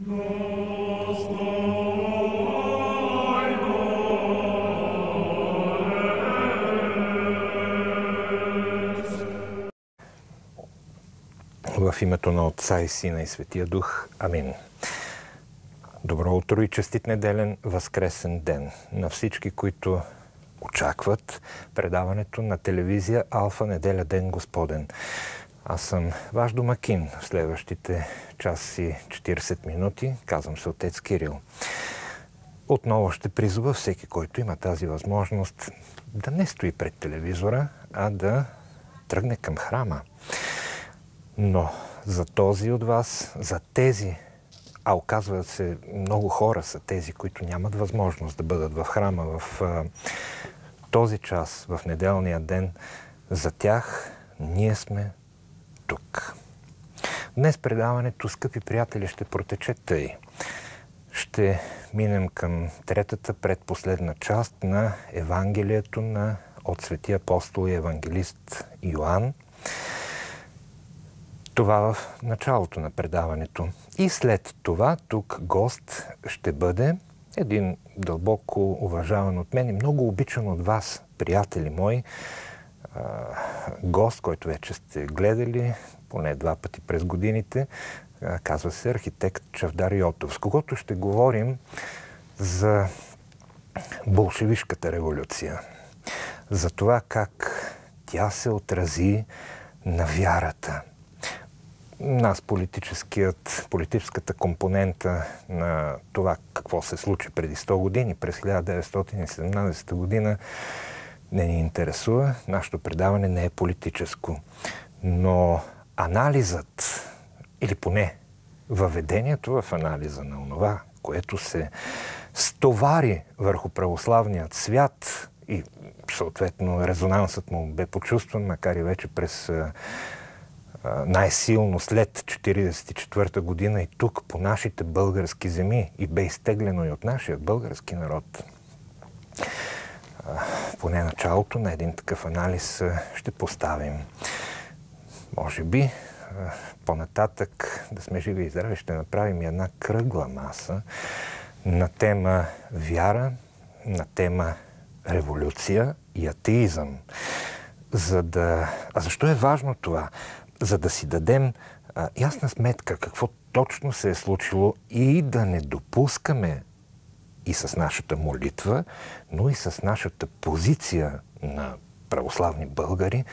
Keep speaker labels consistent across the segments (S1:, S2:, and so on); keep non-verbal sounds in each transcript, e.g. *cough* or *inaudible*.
S1: В името на Отца и Сина и Светия Дух. Амин. Добро утро и честит неделен възкресен ден на всички, които очакват предаването на телевизия Алфа Неделя Ден Господен. Аз съм ваш домакин в следващите час и 40 минути. Казвам се отец Кирил. Отново ще призова всеки, който има тази възможност да не стои пред телевизора, а да тръгне към храма. Но за този от вас, за тези, а оказват се много хора са тези, които нямат възможност да бъдат в храма в този час, в неделния ден, за тях ние сме тук. Днес предаването, скъпи приятели, ще протече тъй. Ще минем към третата предпоследна част на Евангелието на от светия апостол и евангелист Йоанн. Това в началото на предаването. И след това тук гост ще бъде един дълбоко уважаван от мен и много обичан от вас, приятели мои, гост, който вече сте гледали поне два пъти през годините, казва се архитект Чавдар Йотов, с когото ще говорим за болшевишката революция, за това как тя се отрази на вярата. Нас политическият, политическата компонента на това какво се случи преди 100 години, през 1917 година, не ни интересува. Нашето предаване не е политическо. Но анализът, или поне въведението в анализа на онова, което се стовари върху православният свят и съответно резонансът му бе почувстван, макар и вече през най-силно след 1944 година и тук по нашите български земи и бе изтеглено и от нашия български народ. Поне началото на един такъв анализ ще поставим. Може би по-нататък да сме живи и здрави, ще направим една кръгла маса на тема вяра, на тема революция и атеизъм. За да... А защо е важно това? За да си дадем а, ясна сметка какво точно се е случило и да не допускаме и с нашата молитва, но и с нашата позиция на православни българи,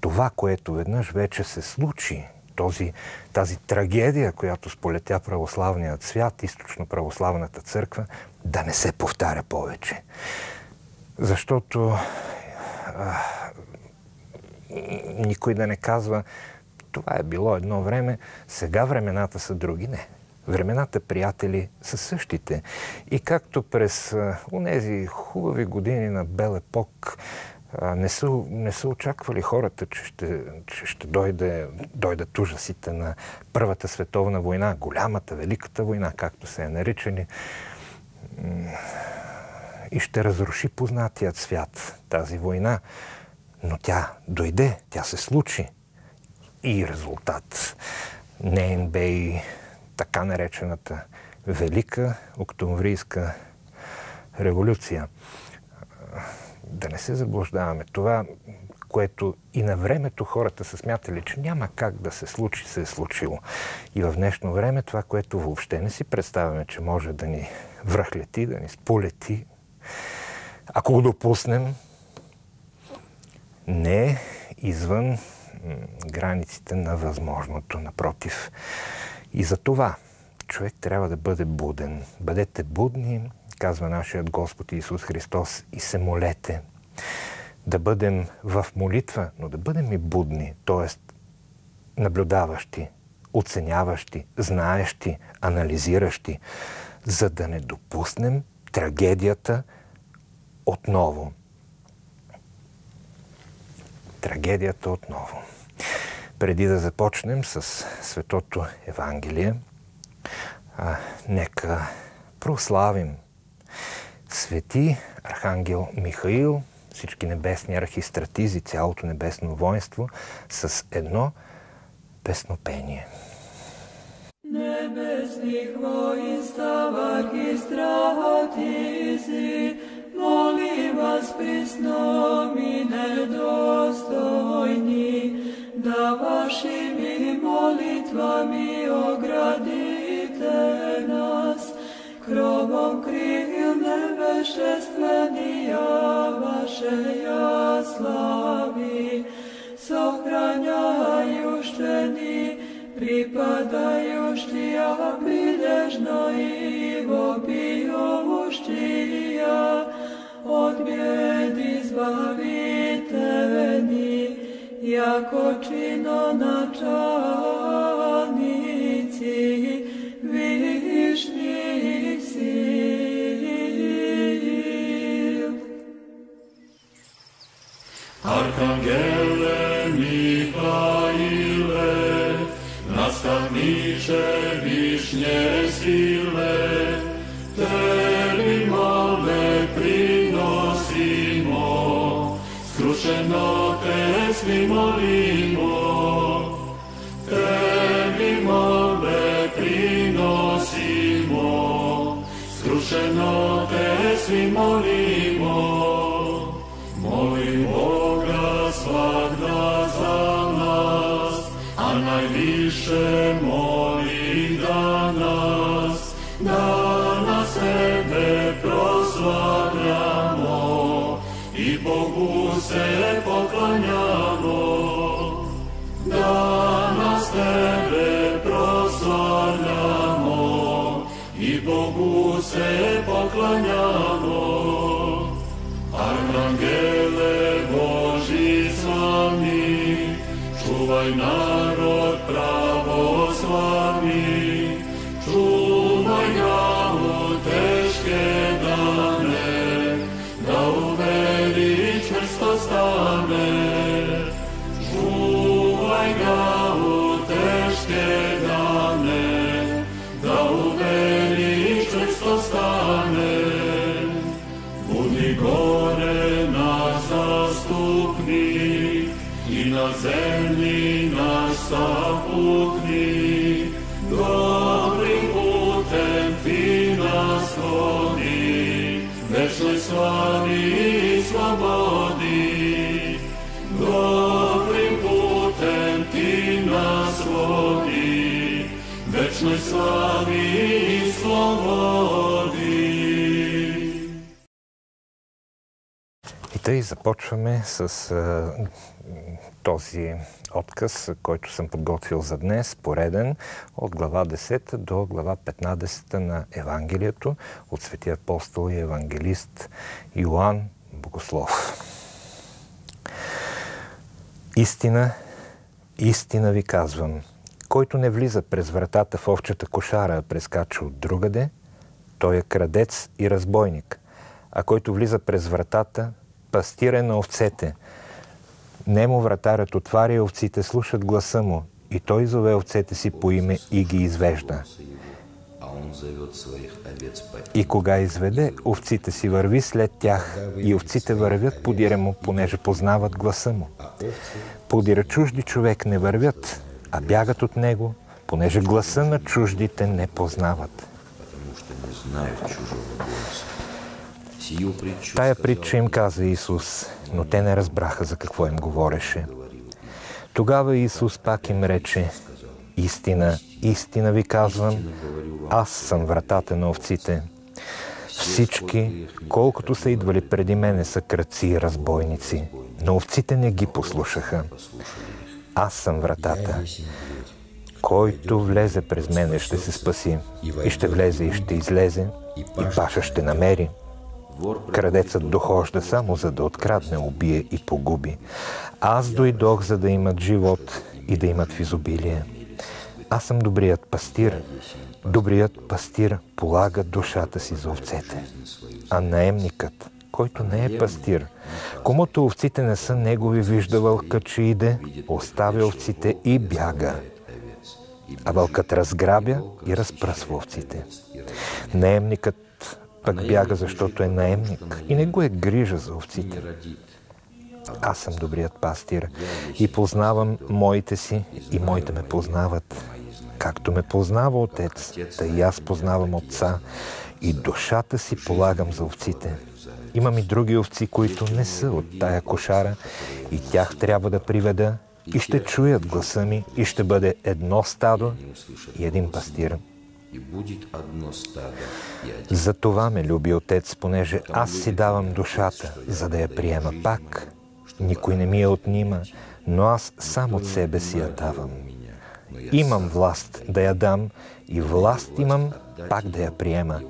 S1: това, което веднъж вече се случи, този, тази трагедия, която сполетя православният свят, източно православната църква, да не се повтаря повече. Защото а, никой да не казва, това е било едно време, сега времената са други. Не. Времената, приятели, са същите. И както през онези хубави години на Бел епок не са, не са очаквали хората, че ще, че ще дойде, дойдат ужасите на Първата световна война, голямата, великата война, както се е наричани, и ще разруши познатият свят тази война. Но тя дойде, тя се случи. И резултат. Не бе и така наречената Велика Октомврийска революция да не се заблуждаваме. Това, което и на времето хората са смятали, че няма как да се случи, се е случило. И в днешно време това, което въобще не си представяме, че може да ни връхлети, да ни сполети, ако го допуснем, не е извън границите на възможното. Напротив. И за това човек трябва да бъде буден. Бъдете будни, казва нашият Господ Исус Христос, и се молете. Да бъдем в молитва, но да бъдем и будни, т.е. наблюдаващи, оценяващи, знаещи, анализиращи, за да не допуснем трагедията отново. Трагедията отново. Преди да започнем с Светото Евангелие, а, нека прославим Свети Архангел Михаил, всички небесни архистратизи, цялото небесно воинство с едно песнопение.
S2: Nebesnih vojstav arhistratizi, molim vas prisnom i nedostojni, da vašimi molitvami ogradite nas, krovom krilne vešestvenija vaše jaslavi, sohranjajušteni, pripadajuštija, bilježno i vopijuštija, od bjedi zbavite jako čino načanici višnjih sil.
S3: Arhangele Mihaile, nastavniče višnje sile, skrušeno te svi molimo. Tebi mole prinosimo, skrušeno te svi molimo. Molim Boga svakda za nas, a najviše moli поклонямо, да нас тебе прославлямо, і Богу се поклонямо. Архангеле Божі самі, чувай народ прав, zemlji nas napukni, dobrim putem ti nas vodi, večnoj slavi i slobodi. Dobrim putem ti nas vodi, večnoj slavi i slobodi.
S1: I tutaj zapoczemy z, z този отказ, който съм подготвил за днес, пореден от глава 10 до глава 15 на Евангелието от светия апостол и евангелист Йоанн Богослов. Истина, истина ви казвам, който не влиза през вратата в овчата кошара, а прескача от другаде, той е крадец и разбойник, а който влиза през вратата, пастира на овцете. Немо вратарят отваря овците слушат гласа му, и той зове овцете си по име и ги извежда. И кога изведе, овците си върви след тях, и овците вървят подире му, понеже познават гласа му. Подира чужди човек не вървят, а бягат от него, понеже гласа на чуждите не познават.
S4: не знают чужого голоса.
S1: Тая притча им каза Исус, но те не разбраха за какво им говореше. Тогава Исус пак им рече, истина, истина ви казвам, аз съм вратата на овците. Всички, колкото са идвали преди мене, са кръци и разбойници, но овците не ги послушаха. Аз съм вратата. Който влезе през мене, ще се спаси. И ще влезе и ще излезе, и паша ще намери. Крадецът дохожда само за да открадне, убие и погуби. Аз дойдох, за да имат живот и да имат в изобилие. Аз съм добрият пастир. Добрият пастир полага душата си за овцете. А наемникът, който не е пастир, комуто овците не са негови, вижда вълка, че иде, оставя овците и бяга. А вълкът разграбя и разпръсва овците. Наемникът пък бяга, защото е наемник и не го е грижа за овците. Аз съм добрият пастир и познавам моите си и моите ме познават. Както ме познава Отец, да и аз познавам Отца и душата си полагам за овците. Имам и други овци, които не са от тая кошара и тях трябва да приведа и ще чуят гласа ми и ще бъде едно стадо и един пастир.
S4: И будет одно стадо и один.
S1: За това ме люби Отец, понеже аз си давам душата, за да я приема пак. Никой не ми я отнима, но аз сам от себе си я давам. Имам власт да я дам и власт имам пак да я приема.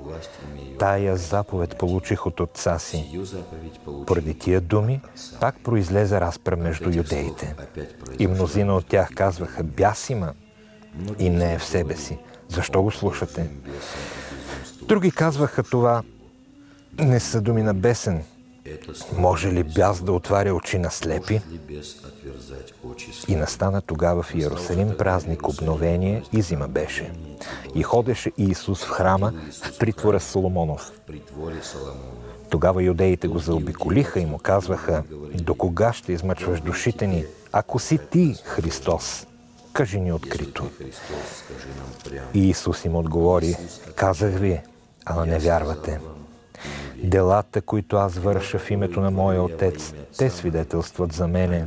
S1: Тая заповед получих от Отца си. Поради тия думи пак произлезе разпра между юдеите. И мнозина от тях казваха, бяс има и не е в себе си. Защо го слушате? Други казваха това, не са думи на бесен. Може ли бяс да отваря очи на слепи? И настана тогава в Иерусалим празник обновение и зима беше. И ходеше Иисус в храма в притвора Соломонов. Тогава юдеите го заобиколиха и му казваха, до кога ще измъчваш душите ни, ако си ти Христос? Кажи ни открито. И Исус им отговори, казах ви, ала не вярвате. Делата, които аз върша в името на моя Отец, те свидетелстват за мене,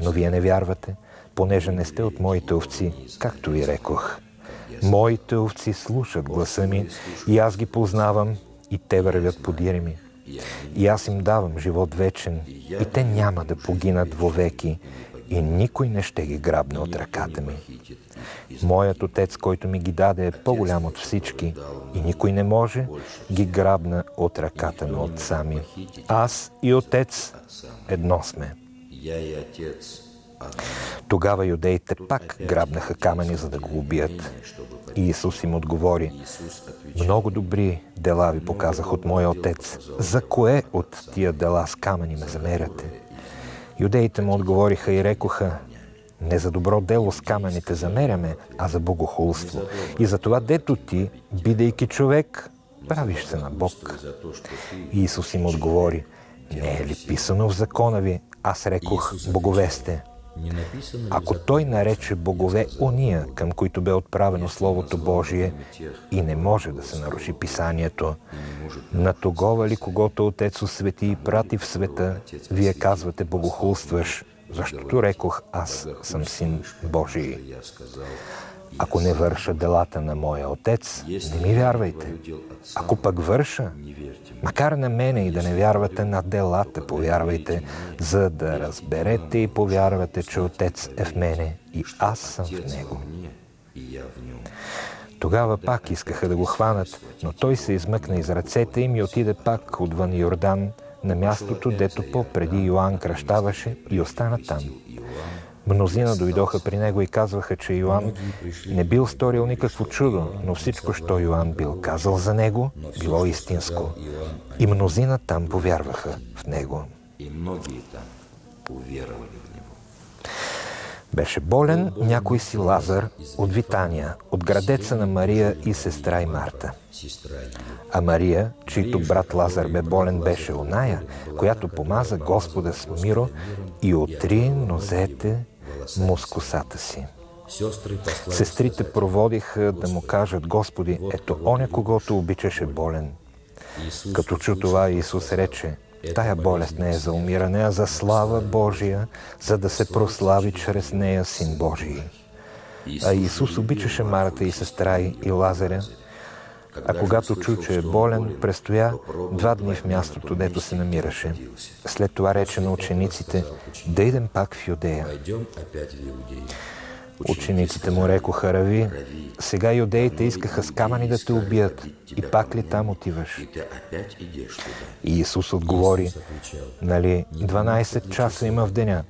S1: но вие не вярвате, понеже не сте от моите овци, както ви рекох. Моите овци слушат гласа ми и аз ги познавам и те вървят подири ми. И аз им давам живот вечен и те няма да погинат вовеки и никой не ще ги грабне от ръката ми. Моят отец, който ми ги даде, е по-голям от всички и никой не може ги грабна от ръката на отца ми. Аз и отец едно сме. Тогава юдеите пак грабнаха камъни, за да го убият. И Исус им отговори, много добри дела ви показах от моя отец. За кое от тия дела с камъни ме замеряте? Юдеите му отговориха и рекоха, не за добро дело с камъните замеряме, а за богохулство. И за това дето ти, бидейки човек, правиш се на Бог. И Исус им отговори, не е ли писано в закона ви? Аз рекох, богове сте. Ако той нарече богове ония, към които бе отправено Словото Божие, и не може да се наруши писанието, на тогова ли когото Отец освети и прати в света, вие казвате богохулстваш, защото рекох аз съм син Божий. Ако не върша делата на моя Отец, не ми вярвайте. Ако пък върша, макар на мене и да не вярвате на делата, повярвайте, за да разберете и повярвате, че Отец е в мене и аз съм в Него. Тогава пак искаха да го хванат, но той се измъкна из ръцете им и отиде пак отвън Йордан, на мястото, дето по-преди Йоанн кръщаваше и остана там. Мнозина дойдоха при него и казваха, че Йоанн не бил сторил никакво чудо, но всичко, що Йоанн бил казал за него, било истинско. И мнозина там повярваха в него. Беше болен някой си Лазар от Витания, от градеца на Мария и сестра и Марта. А Мария, чийто брат Лазар бе болен, беше оная, която помаза Господа с миро и отри нозете му с косата си. Сестрите проводиха да му кажат, Господи, ето оня, когото обичаше болен. Като чу това, Исус рече, тая болест не е за умиране, а за слава Божия, за да се прослави чрез нея Син Божий. А Исус обичаше Марта и сестра и Лазаря, а когато чу, че е болен, престоя два дни в мястото, дето се намираше. След това рече на учениците, да идем пак в Юдея. Учениците му рекоха, Рави, сега юдеите искаха с камъни да те убият. И пак ли там отиваш?
S4: И
S1: Исус отговори, нали, 12 часа има в деня.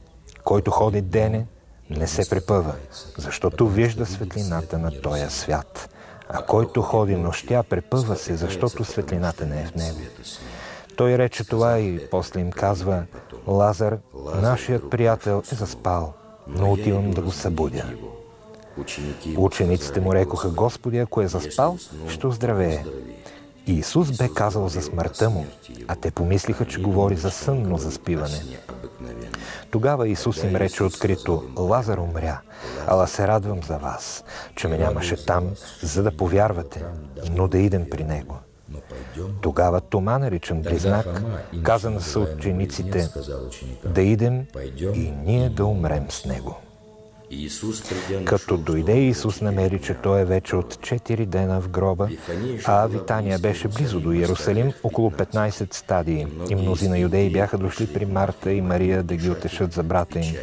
S1: Който ходи дене, не се препъва, защото вижда светлината на този свят. А който ходи нощя, препъва се, защото светлината не е в него. Той рече това и после им казва, Лазар, нашият приятел е заспал, но отивам да го събудя. Учениците му рекоха, Господи, ако е заспал, ще оздравее. И Исус бе казал за смъртта му, а те помислиха, че говори за сънно заспиване.
S4: необыкновенно.
S1: Тогава Исус им рече открито, Лазар умря, ала се радвам за вас, че ме нямаше там, за да повярвате, но да идем при него. Тогава Тома, наричан Близнак, каза на съучениците да идем и ние да умрем с него. Като дойде Исус намери, че той е вече от 4 дена в гроба, а Витания беше близо до Иерусалим, около 15 стадии. И мнозина юдеи бяха дошли при Марта и Мария да ги отешат за брата им.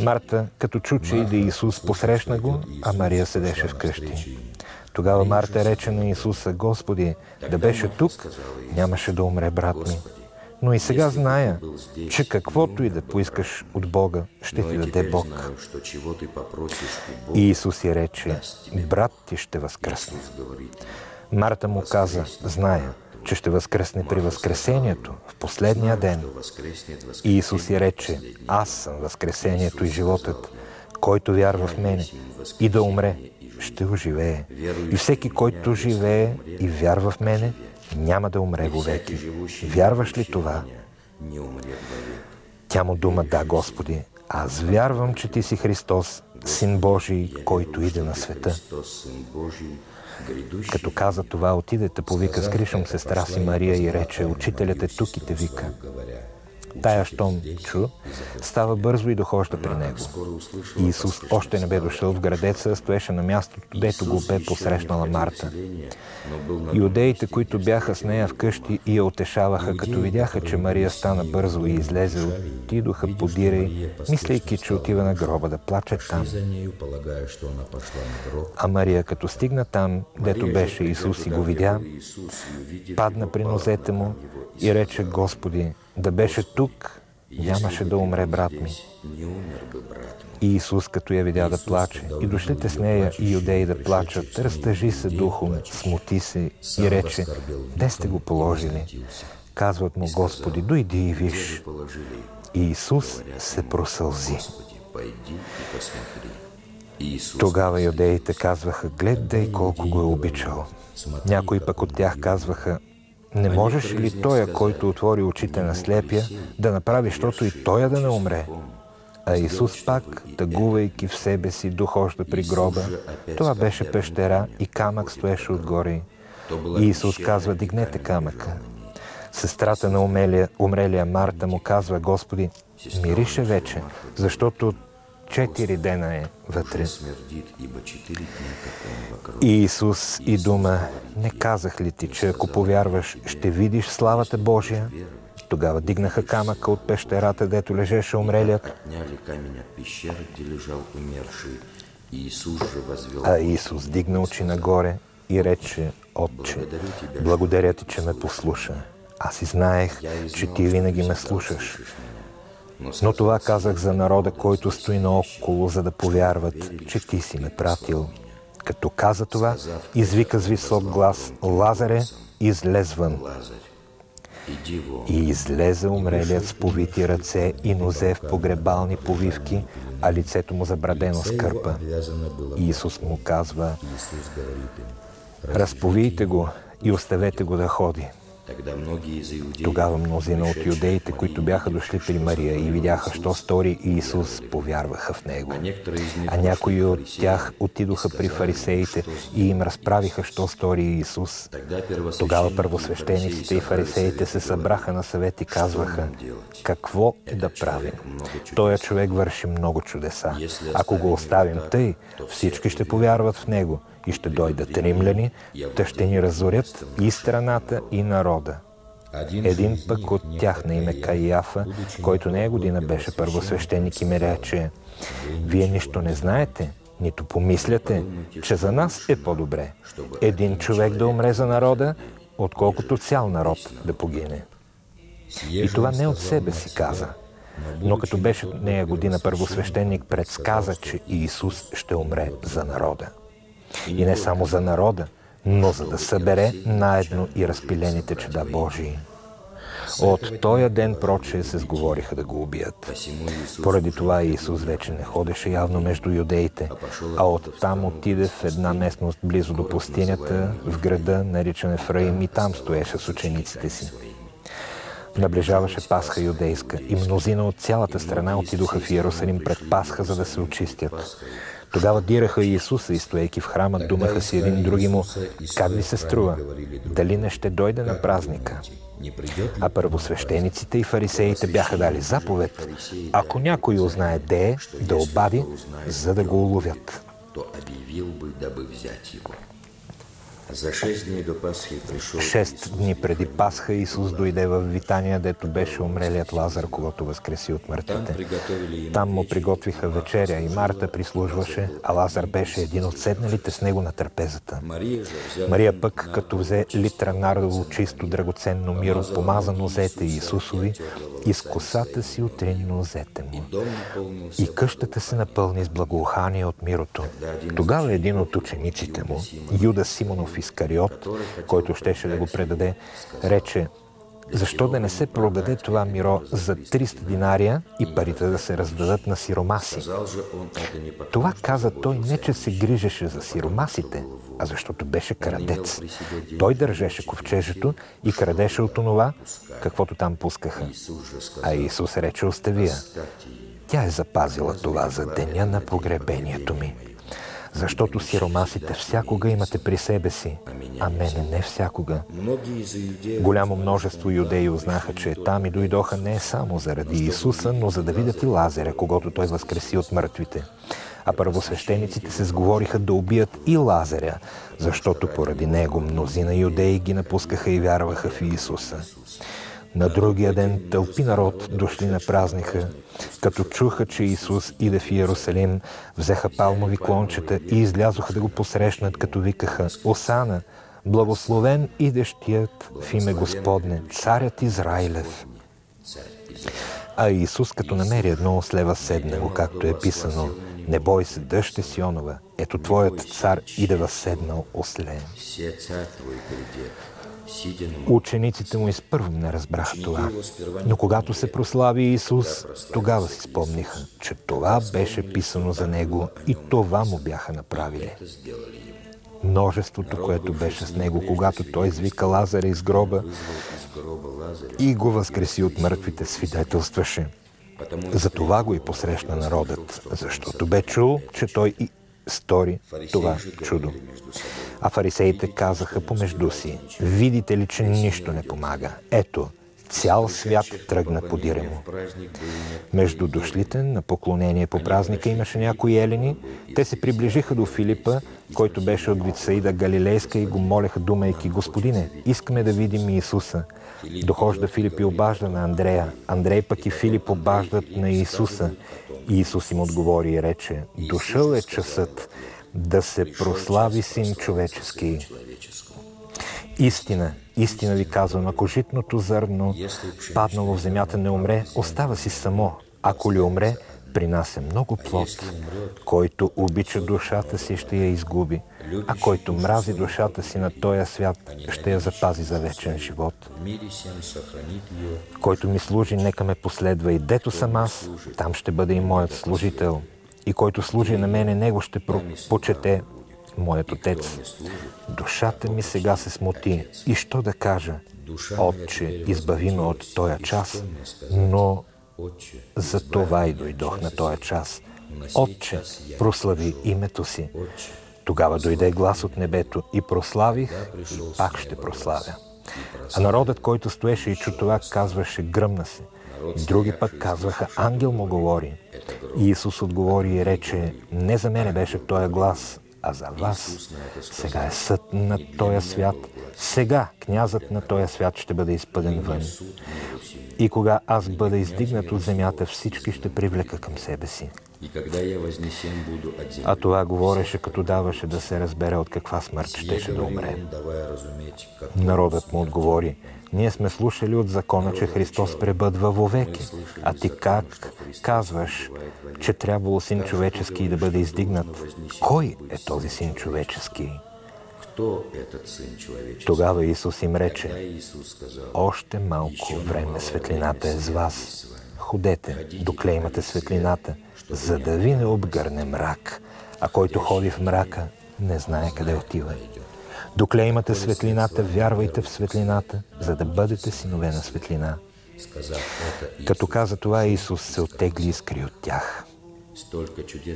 S1: Марта, като чу, че иде Исус, посрещна го, а Мария седеше вкъщи. Тогава Марта рече на Исуса, Господи, да беше тук, нямаше да умре брат ми. Но и сега зная, че каквото и да поискаш от Бога, ще ти даде Бог. И Исус и рече, брат ти ще възкръсне. Марта му каза, зная, че ще възкръсне при Възкресението, в последния ден. И Исус и рече, аз съм Възкресението и животът, който вярва в мене и да умре, ще оживее. И всеки, който живее и вярва в мене, няма да умре веки. Вярваш ли това? Тя му дума, да, Господи, аз вярвам, че Ти си Христос, Син Божий, който иде на света. Като каза това, отидете, повика с кришом сестра си Мария и рече, Учителят е тук и те вика. Тая, щом чу, става бързо и дохожда при него. Исус още не бе дошъл в градеца, стоеше на мястото, дето го бе посрещнала Марта. Иудеите, които бяха с нея вкъщи и я утешаваха, като видяха, че Мария стана бързо и излезе, отидоха подирай, мислейки, че отива на гроба да плаче там. А Мария, като стигна там, дето беше Исус и го видя, падна при нозете му и рече, Господи, да беше тук, нямаше да умре брат ми. И Исус, като я видя да плаче, и дошлите с нея и юдеи да плачат, разтъжи се духом, смути се и рече, де сте го положили? Казват му, Господи, дойди и виж. И Исус се просълзи. Тогава юдеите казваха, гледай колко го е обичал. Някои пък от тях казваха, не можеш ли Тоя, който отвори очите на слепия, да направи, защото и Тоя да не умре? А Исус пак, тъгувайки в себе си, дохожда при гроба. Това беше пещера и камък стоеше отгоре. И Исус казва, дигнете камъка. Сестрата на умелия, умрелия Марта му казва, Господи, мирише вече, защото четири дена е вътре. И Исус и дума, не казах ли ти, че ако повярваш, ще видиш славата Божия? Тогава дигнаха камъка от пещерата, дето лежеше умрелият. А Исус дигна очи нагоре и рече, Отче, благодаря ти, че ме послуша. Аз и знаех, че ти винаги ме слушаш. Но това казах за народа, който стои наоколо, за да повярват, че ти си ме пратил. Като каза това, извика с висок глас, Лазаре, излез вън. И излезе умрелият с повити ръце и нозе в погребални повивки, а лицето му забрадено с кърпа. Исус му казва, разповийте го и оставете го да ходи. Тогава мнозина от юдеите, които бяха дошли при Мария и видяха, що стори Исус, повярваха в Него. А някои от тях отидоха при фарисеите и им разправиха, що стори Исус. Тогава първосвещениците и фарисеите се събраха на съвет и казваха, какво да правим? Тоя човек върши много чудеса. Ако го оставим тъй, всички ще повярват в Него и ще дойдат римляни, те ще ни разорят и страната, и народа. Един пък от тях на име Каиафа, който не е година беше първосвещеник и ме рече, вие нищо не знаете, нито помисляте, че за нас е по-добре един човек да умре за народа, отколкото цял народ да погине. И това не от себе си каза, но като беше нея година първосвещеник, предсказа, че Иисус ще умре за народа. И не само за народа, но за да събере наедно и разпилените чеда Божии. От тоя ден проче се сговориха да го убият. Поради това Исус вече не ходеше явно между юдеите, а оттам отиде в една местност близо до пустинята, в града, наричан Ефраим, и там стоеше с учениците си. Наближаваше Пасха юдейска и мнозина от цялата страна отидоха в Иерусалим пред Пасха, за да се очистят. Тогава дираха Иисуса и стоейки в храма, думаха си един други му, как ви се струва? Дали не ще дойде на празника? А първосвещениците и фарисеите бяха дали заповед, ако някой узнае де е, да обади, за да го уловят.
S4: то объявил бы, дабы взять его. За шесть дней до Пасхи пришел
S1: Шест дни преди Пасха Исус дойде в Витания, дето беше умрелият Лазар, когато възкреси от мъртвите. Там му приготвиха вечеря и Марта прислужваше, а Лазар беше един от седналите с него на трапезата.
S4: Мария
S1: пък, като взе литра нардово чисто драгоценно миро, помаза нозете Исусови и с косата си отри нозете му. И къщата се напълни с благоухание от мирото. Тогава един от учениците му, Юда Симонов Искариот, който щеше да го предаде, рече, защо да не се продаде това миро за 300 динария и парите да се раздадат на сиромаси? Това каза той не, че се грижеше за сиромасите, а защото беше крадец. Той държеше ковчежето и крадеше от онова, каквото там пускаха. А Исус рече, остави я.
S4: «Оставьте ее».
S1: Тя е запазила това за деня на погребението ми. Защото сиромасите всякога имате при себе си, а мене не всякога. Голямо множество юдеи узнаха, че там и дойдоха не само заради Исуса, но за да видят и Лазаря, когато той възкреси от мъртвите. А първосвещениците се сговориха да убият и Лазаря, защото поради него мнозина юдеи ги напускаха и вярваха в Исуса. На другия ден тълпи народ дошли на празника, като чуха, че Исус иде в Иерусалим, взеха палмови клончета и излязоха да го посрещнат, като викаха «Осана! Благословен идещият в име Господне, царят Израилев!» А Исус, като намери едно ослева седнало, както е писано, «Не бой се, дъще Сионова, ето твоят цар иде възседнал осле». Учениците му изпърво не разбраха това. Но когато се прослави Исус, тогава си спомниха, че това беше писано за него и това му бяха направили. Множеството, което беше с него, когато той извика Лазаря из гроба и го възкреси от мъртвите, свидетелстваше. За това го и посрещна народът, защото бе чул, че той и стори това чудо. А фарисеите казаха помежду си, видите ли, че нищо не помага. Ето, цял свят тръгна подире му. Между дошлите на поклонение по празника имаше някои елени. Те се приближиха до Филипа, който беше от Вицаида Галилейска и го молеха, думайки, Господине, искаме да видим Иисуса. Дохожда Филип и обажда на Андрея. Андрей пък и Филип обаждат на Иисуса. И Исус им отговори и рече, дошъл е часът да се прослави Син човечески. Истина, истина ви казвам, ако житното зърно, паднало в земята, не умре, остава си само. Ако ли умре, принася много плод. Който обича душата си, ще я изгуби, а който мрази душата си на този свят, ще я запази за вечен живот. Който ми служи, нека ме последва и дето съм аз, там ще бъде и моят служител. И който служи на мене, него ще почете моят отец. Душата ми сега се смути. И що да кажа? Отче, избави ме от този час, но за това и дойдох на този час. Отче, прослави името си. Тогава дойде глас от небето и прославих, и пак ще прославя. А народът, който стоеше и чу това, казваше гръмна се. Други пък казваха, ангел му говори. И Исус отговори и рече, не за мене беше този глас, а за вас. Сега е съд на този свят. Сега князът на този свят ще бъде изпъден вън. И кога аз бъда издигнат от земята, всички ще привлека към себе си. А това говореше, като даваше да се разбере от каква смърт щеше да умре. Народът му отговори, ние сме слушали от закона, че Христос пребъдва вовеки. А ти как казваш, че трябвало син човечески да бъде издигнат? Кой е този син човечески? Тогава Исус им рече, още малко време светлината е с вас. Ходете, докле имате светлината, за да ви не обгърне мрак. А който ходи в мрака, не знае къде отива. Докле имате светлината, вярвайте в светлината, за да бъдете синове на светлина. Като каза това, Исус се оттегли и скри от тях.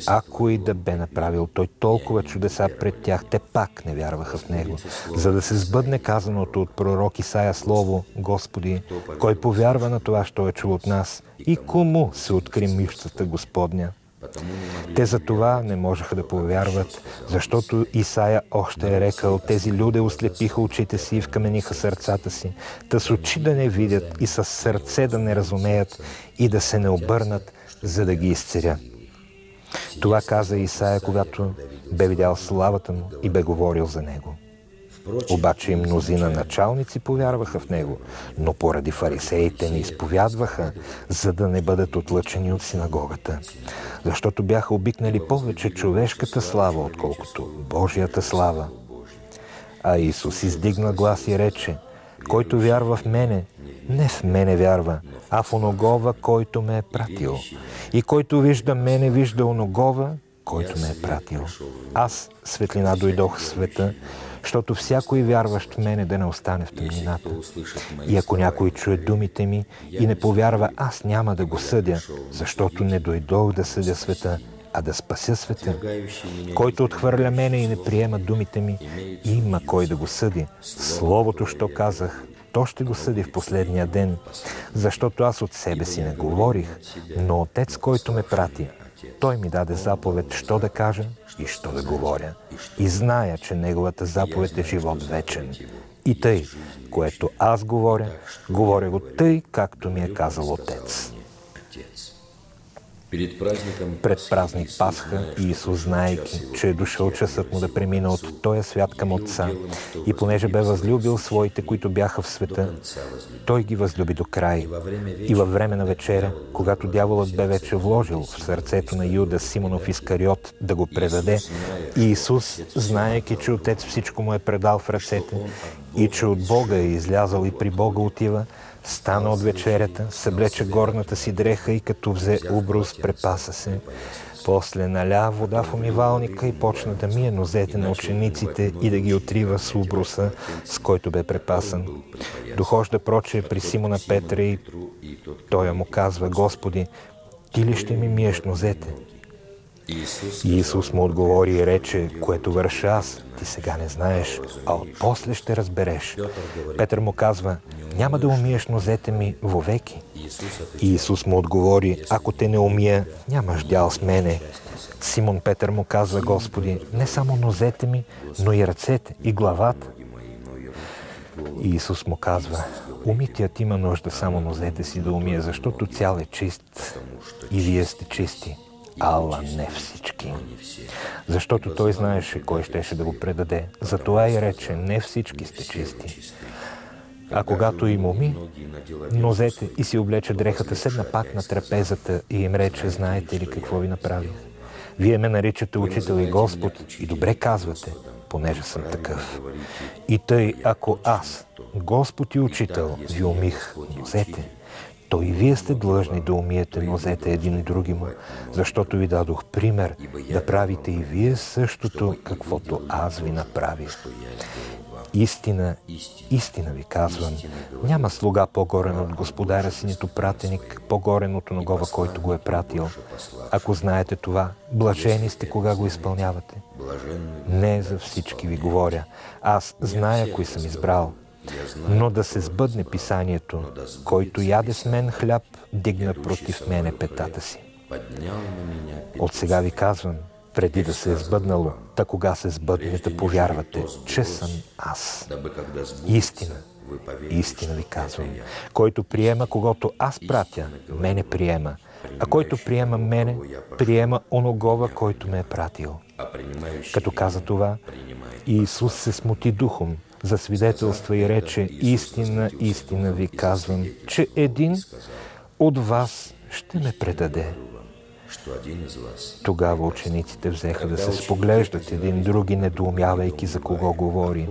S1: Ако и да бе направил той толкова чудеса пред тях, те пак не вярваха в него. За да се сбъдне казаното от пророк Исаия Слово, Господи, кой повярва на това, що е чул от нас, и кому се откри мишцата Господня. Те за това не можеха да повярват, защото Исаия още е рекал, тези люди ослепиха очите си и вкамениха сърцата си, та с очи да не видят и с сърце да не разумеят и да се не обърнат, за да ги изцеря. Това каза Исаия, когато бе видял славата му и бе говорил за него. Обаче и мнозина началници повярваха в него, но поради фарисеите не изповядваха, за да не бъдат отлъчени от синагогата. Защото бяха обикнали повече човешката слава, отколкото Божията слава. А Исус издигна глас и рече, който вярва в мене, не в мене вярва, а в оногова, който ме е пратил. И който вижда мене, вижда оногова, който ме е пратил. Аз светлина дойдох в света, защото всякой вярващ в мене да не остане в тъмнината. И ако някой чуе думите ми и не повярва, аз няма да го съдя, защото не дойдох да съдя света, а да спася света. Който отхвърля мене и не приема думите ми, има кой да го съди. Словото, що казах, то ще го съди в последния ден, защото аз от себе си не говорих, но Отец, който ме прати, той ми даде заповед, що да кажа и що да говоря. И зная, че Неговата заповед е живот вечен. И тъй, което аз говоря, говоря го тъй, както ми е казал Отец. Пред празник Пасха Иисус, знаейки, че е дошъл часът му да премина от този свят към Отца, и понеже бе възлюбил своите, които бяха в света, той ги възлюби до край. И във време на вечеря, когато дяволът бе вече вложил в сърцето на Юда Симонов Искариот да го предаде, Иисус, знаейки, че Отец всичко му е предал в ръцете и че от Бога е излязал и при Бога отива, Стана от вечерята, съблече горната си дреха и като взе убрус, препаса се. После наля вода в умивалника и почна да мие нозете на учениците и да ги отрива с убруса, с който бе препасан. Дохожда проче при Симона Петра и той му казва, Господи, ти ли ще ми миеш нозете?
S4: Иисус
S1: му отговори и рече, което върша аз, ти сега не знаеш, а отпосле ще разбереш. Петър му казва, няма да умиеш нозете ми вовеки. И Исус му отговори, ако те не умия, нямаш дял с мене. Симон Петър му казва, Господи, не само нозете ми, но и ръцете и главата. И Исус му казва, умитият има нужда само нозете си да умие, защото цял е чист. И вие сте чисти, ала не всички. Защото той знаеше кой щеше да го предаде. Затова и рече, не всички сте чисти. А когато им уми нозете и си облече дрехата, седна пак на трапезата и им рече, знаете ли какво ви направих? Вие ме наричате учител и Господ и добре казвате, понеже съм такъв. И тъй, ако аз, Господ и учител, ви умих нозете, то и вие сте длъжни да умиете нозете един други му, защото ви дадох пример да правите и вие същото, каквото аз ви направих. Истина, истина ви казвам, няма слуга по-горен от господаря си, нито пратеник по-горен от оногова, който го е пратил. Ако знаете това, блажени сте, кога го изпълнявате. Не за всички ви говоря. Аз зная кои съм избрал. Но да се сбъдне писанието, който яде с мен хляб, дигна против мене петата си. От сега ви казвам, преди да се е сбъднало, та кога се сбъдне да повярвате, че съм аз. Истина, истина ви казвам. Който приема когото аз пратя, мене приема. А който приема мене, приема оногова, който ме е пратил. Като каза това, Иисус се смути духом, засвидетелства и рече, истина, истина ви казвам, че един от вас ще ме предаде. Тогава учениците взеха да се споглеждат един други, недоумявайки за кого говори.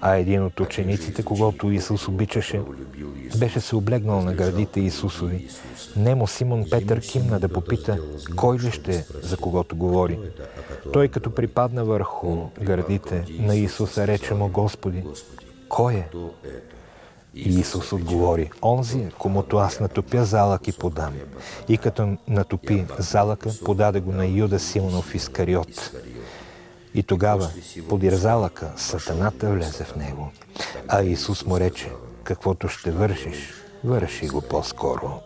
S1: А един от учениците, когато Исус обичаше, беше се облегнал на гърдите Исусови. Немо Симон Петър кимна да попита, кой ли ще за когото говори. Той като припадна върху гърдите на Исуса, рече му, Господи, кой е? И Исус отговори, онзи, комуто аз натопя залък и подам. И като натопи залъка, подаде го на Юда Симонов Искариот. И тогава, подир залъка, сатаната влезе в него. А Исус му рече, каквото ще вършиш, върши го по-скоро.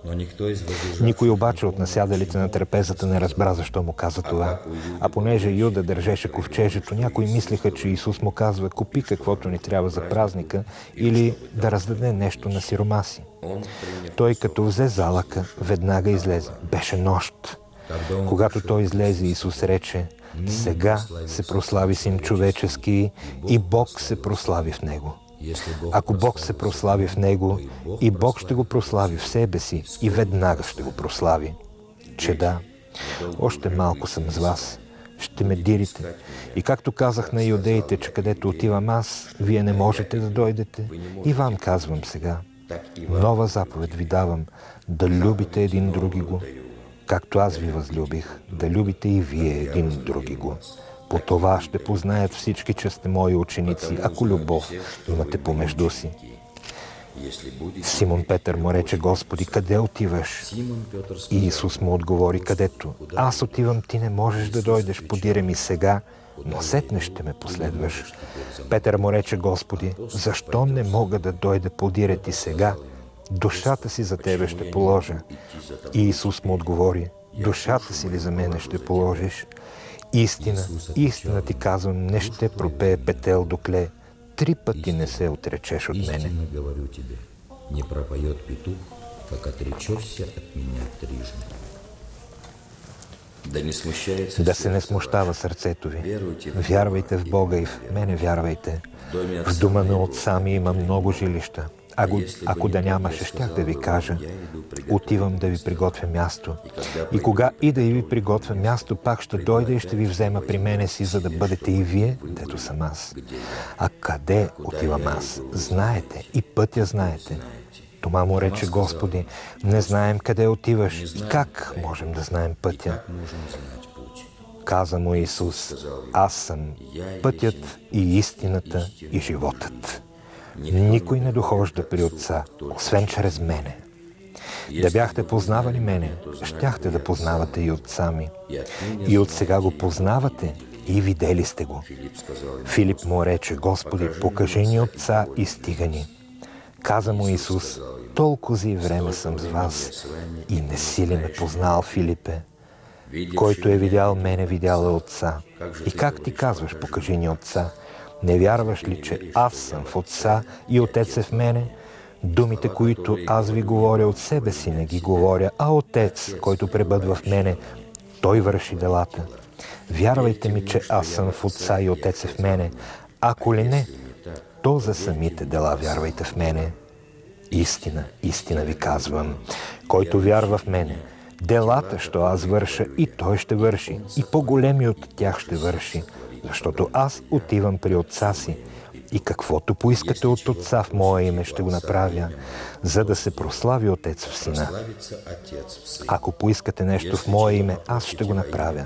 S1: Никой обаче от насядалите на трапезата не разбра защо му каза това. А понеже Юда държеше ковчежето, някои мислиха, че Исус му казва купи каквото ни трябва за празника или да раздаде нещо на сиромаси.
S4: он принял
S1: Той като взе залъка, веднага излезе. Беше нощ. Когато той излезе, Исус рече, сега се прослави Син човечески и Бог се прослави в него. Ако Бог се прослави в него, и Бог ще го прослави в себе си и веднага ще го прослави. Че да, още малко съм с вас, ще ме дирите. И както казах на иудеите, че където отивам аз, вие не можете да дойдете, и вам казвам сега. Нова заповед ви давам, да любите един други го, както аз ви възлюбих, да любите и вие един други го. По това ще познаят всички, че сте мои ученици, ако любов имате помежду си. Симон Петър му рече, Господи, къде отиваш? И Исус му отговори, където? Аз отивам, ти не можеш да дойдеш, подире ми сега, но сетне ще ме последваш. Петър му рече, Господи, защо не мога да дойда, подире ти сега? Душата си за тебе ще положа. И Исус му отговори, душата си ли за мене ще положиш? Истина, истина ти казвам, не ще пропее петел докле. Три пъти не се отречеш от мене.
S4: Не пропоет петух, как отречешься от меня трижды. Да
S1: се не смущава сърцето ви.
S4: Вярвайте в
S1: Бога и в мене вярвайте. В дома на отца ми има много жилища. Ако, ако да нямаше, щях да ви кажа, отивам да ви приготвя място. И кога и да и ви приготвя място, пак ще дойда и ще ви взема при мене си, за да бъдете и вие, дето съм аз. А къде отивам аз? Знаете и пътя знаете. Тома му рече, Господи, не знаем къде отиваш и как можем да знаем пътя. Каза му Исус, аз съм пътят и истината и животът. Никой не дохожда при Отца, освен чрез мене. Да бяхте познавали мене, щяхте да познавате и Отца ми. И от сега го познавате и видели сте го. Филип му рече, Господи, покажи ни Отца и стига ни. Каза му Исус, толкова и време съм с вас и не си ли ме познал, Филипе? Който е видял мене, видял е Отца. И как ти казваш, покажи ни Отца? Не вярваш ли, че аз съм в Отца и Отец е в мене? Думите, които аз ви говоря от себе си, не ги говоря, а Отец, който пребъдва в мене, Той върши делата. Вярвайте ми, че аз съм в Отца и Отец е в мене. Ако ли не, то за самите дела вярвайте в мене. Истина, истина ви казвам. Който вярва в мене, делата, що аз върша, и той ще върши, и по-големи от тях ще върши, защото аз отивам при Отца си. И каквото поискате от Отца в Мое име ще го направя, за да се прослави Отец в Сина. Ако поискате нещо в Мое име, аз ще го направя.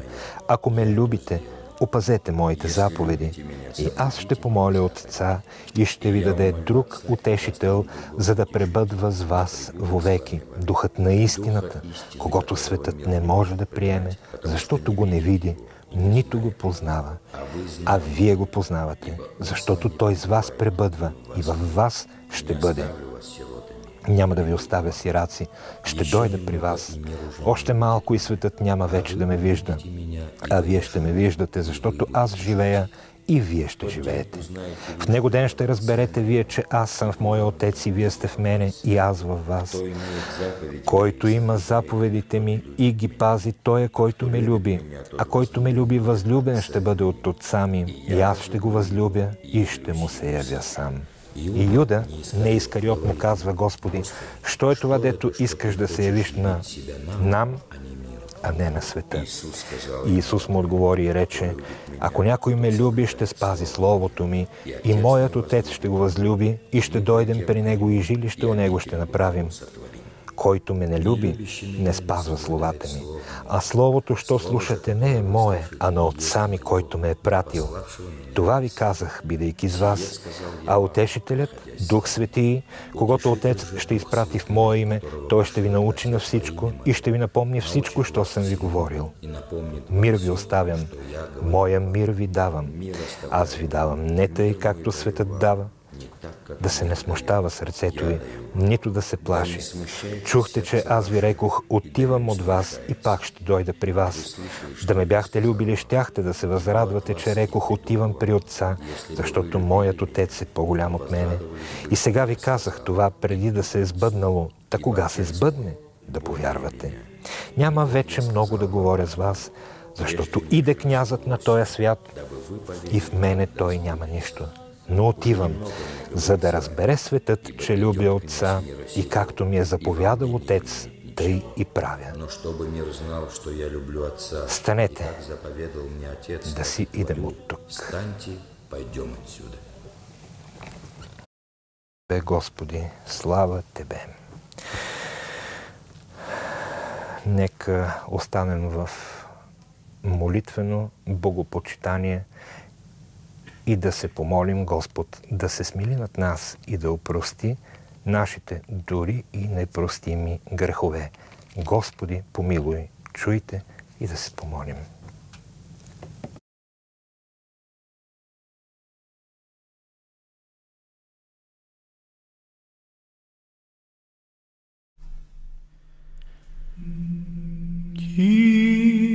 S1: Ако ме любите, опазете моите заповеди. И аз ще помоля Отца и ще ви даде друг утешител, за да пребъдва с вас вовеки. Духът на истината, когато светът не може да приеме, защото го не види, нито го познава. А вие го познавате, защото той с вас пребъдва и във вас ще бъде. Няма да ви оставя сираци, ще дойда при вас. Още малко и светът няма вече да ме вижда. А вие ще ме виждате, защото аз живея и вие ще живеете. В него ден ще разберете вие, че аз съм в моя Отец и вие сте в мене и аз във вас. Който има заповедите ми и ги пази, той е който ме люби. А който ме люби, възлюбен ще бъде от Отца ми. И аз ще го възлюбя и ще му се явя сам. И Юда, не Искариот, му казва, Господи, що е това, дето искаш да се явиш на нам, а не на света? И Исус му отговори и рече, ако някой ме люби, ще спази Словото ми и моят Отец ще го възлюби и ще дойдем при него и жилище у него ще направим. Който ме не люби, не спазва словата ми. А словото, що слушате, не е мое, а на Отца ми, който ме е пратил. Това ви казах, бидейки с вас. А утешителят, Дух Свети, когато Отец ще изпрати в Мое име, Той ще ви научи на всичко и ще ви напомни всичко, що съм ви говорил. Мир ви оставям, Моя мир ви давам. Аз ви давам. Не тъй, както светът дава, да се не смущава сърцето ви, нито да се плаши. Чухте, че аз ви рекох, отивам от вас и пак ще дойда при вас. Да ме бяхте любили, щяхте да се възрадвате, че рекох, отивам при Отца, защото моят Отец е по-голям от мене. И сега ви казах това, преди да се е сбъднало. Та кога се сбъдне, да повярвате. Няма вече много да говоря с вас, защото иде князът на този свят и в мене той няма нищо но отивам, за да разбере светът, че любя Отца и както ми е заповядал Отец, тъй и правя. Станете, да си идем от тук. Бе, Господи, слава Тебе! Нека останем в молитвено богопочитание и да се помолим Господ да се смили над нас и да опрости нашите дори и непростими грехове. Господи, помилуй, чуйте и да се помолим.
S5: Kyrie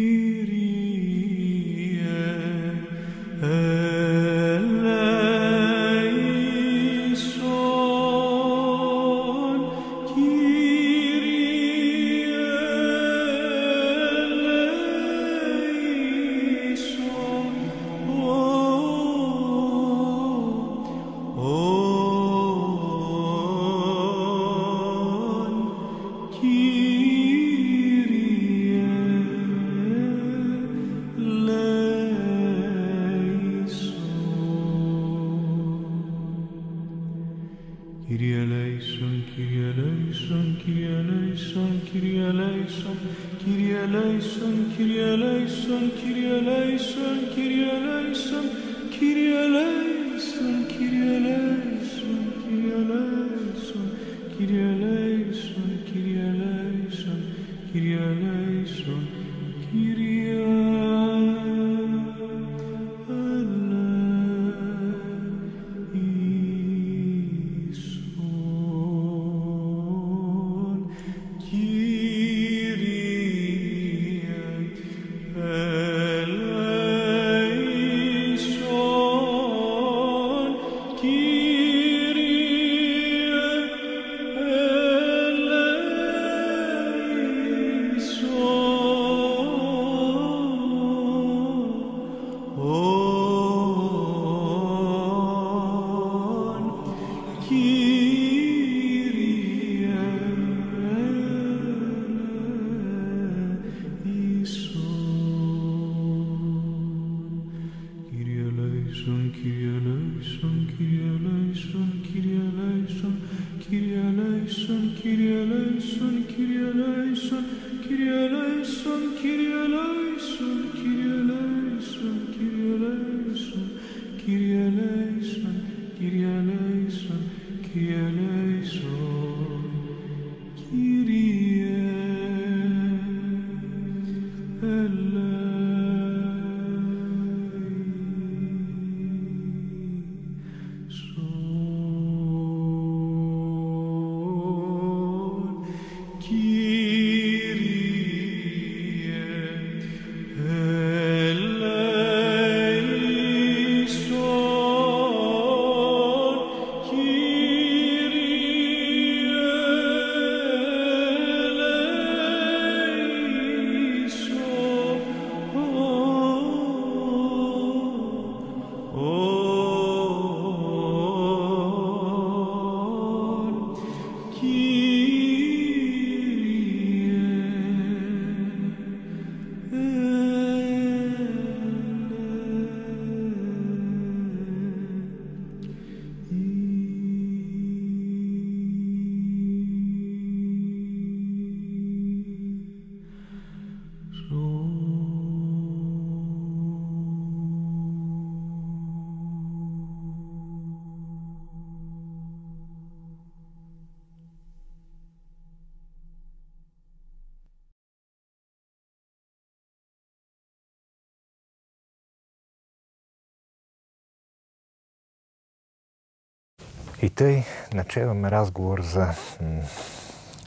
S1: И тъй начеваме разговор за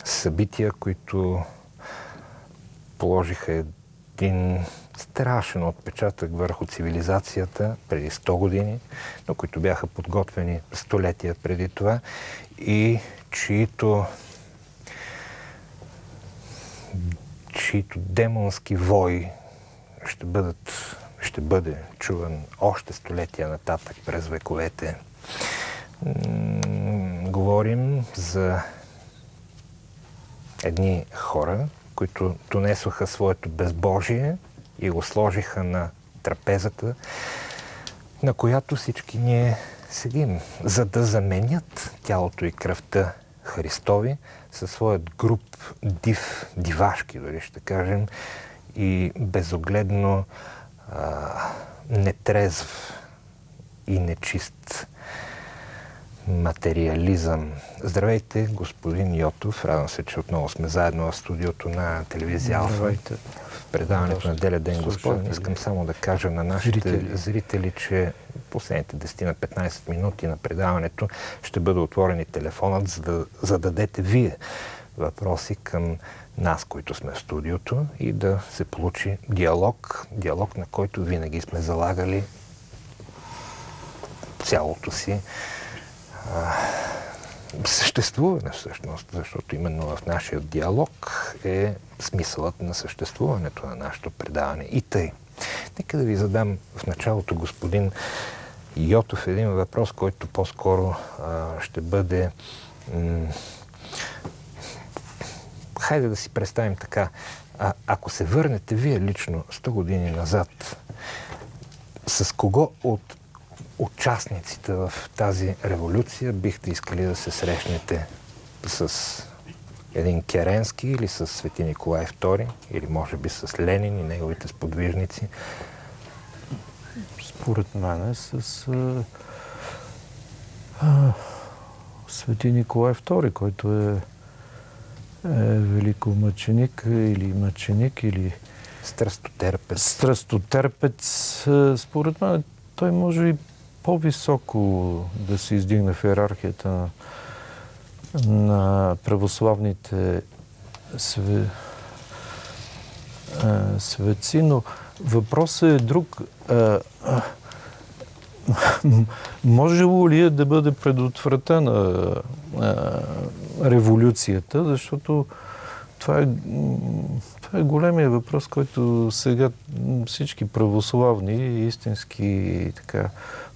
S1: събития, които положиха един страшен отпечатък върху цивилизацията преди 100 години, но които бяха подготвени столетия преди това и чието чието демонски вои ще бъдат ще бъде чуван още столетия нататък през вековете. Говорим за едни хора, които донесоха своето безбожие и го сложиха на трапезата, на която всички ние седим, за да заменят тялото и кръвта Христови със своят груп див, дивашки, дори ще кажем, и безогледно а, нетрезв и нечист материализъм. Здравейте, господин Йотов. Радвам се, че отново сме заедно в студиото на телевизия Алфа.
S6: Здравейте.
S1: В предаването на Деля Ден Господен. Искам само да кажа на нашите зрители, зрители че последните 10 на 15 минути на предаването ще бъде отворен и телефонът, за да зададете вие въпроси към нас, които сме в студиото и да се получи диалог, диалог на който винаги сме залагали цялото си съществуване всъщност, защото именно в нашия диалог е смисълът на съществуването на нашето предаване. И тъй. Нека да ви задам в началото, господин Йотов, един въпрос, който по-скоро ще бъде м- хайде да си представим така. А, ако се върнете вие лично 100 години назад, с кого от участниците в тази революция бихте искали да се срещнете с един Керенски или с Свети Николай II, или може би с Ленин и неговите сподвижници?
S6: Според мен е с а, а, Свети Николай II, който е е, великомъченик или мъченик или
S1: страстотерпец.
S6: Страстотерпец. Според мен той може и по-високо да се издигне в иерархията на, православните све, е, светци, но въпросът е друг. Можело ли е да бъде предотвратена революцията, защото това е, това е големия въпрос, който сега всички православни истински така,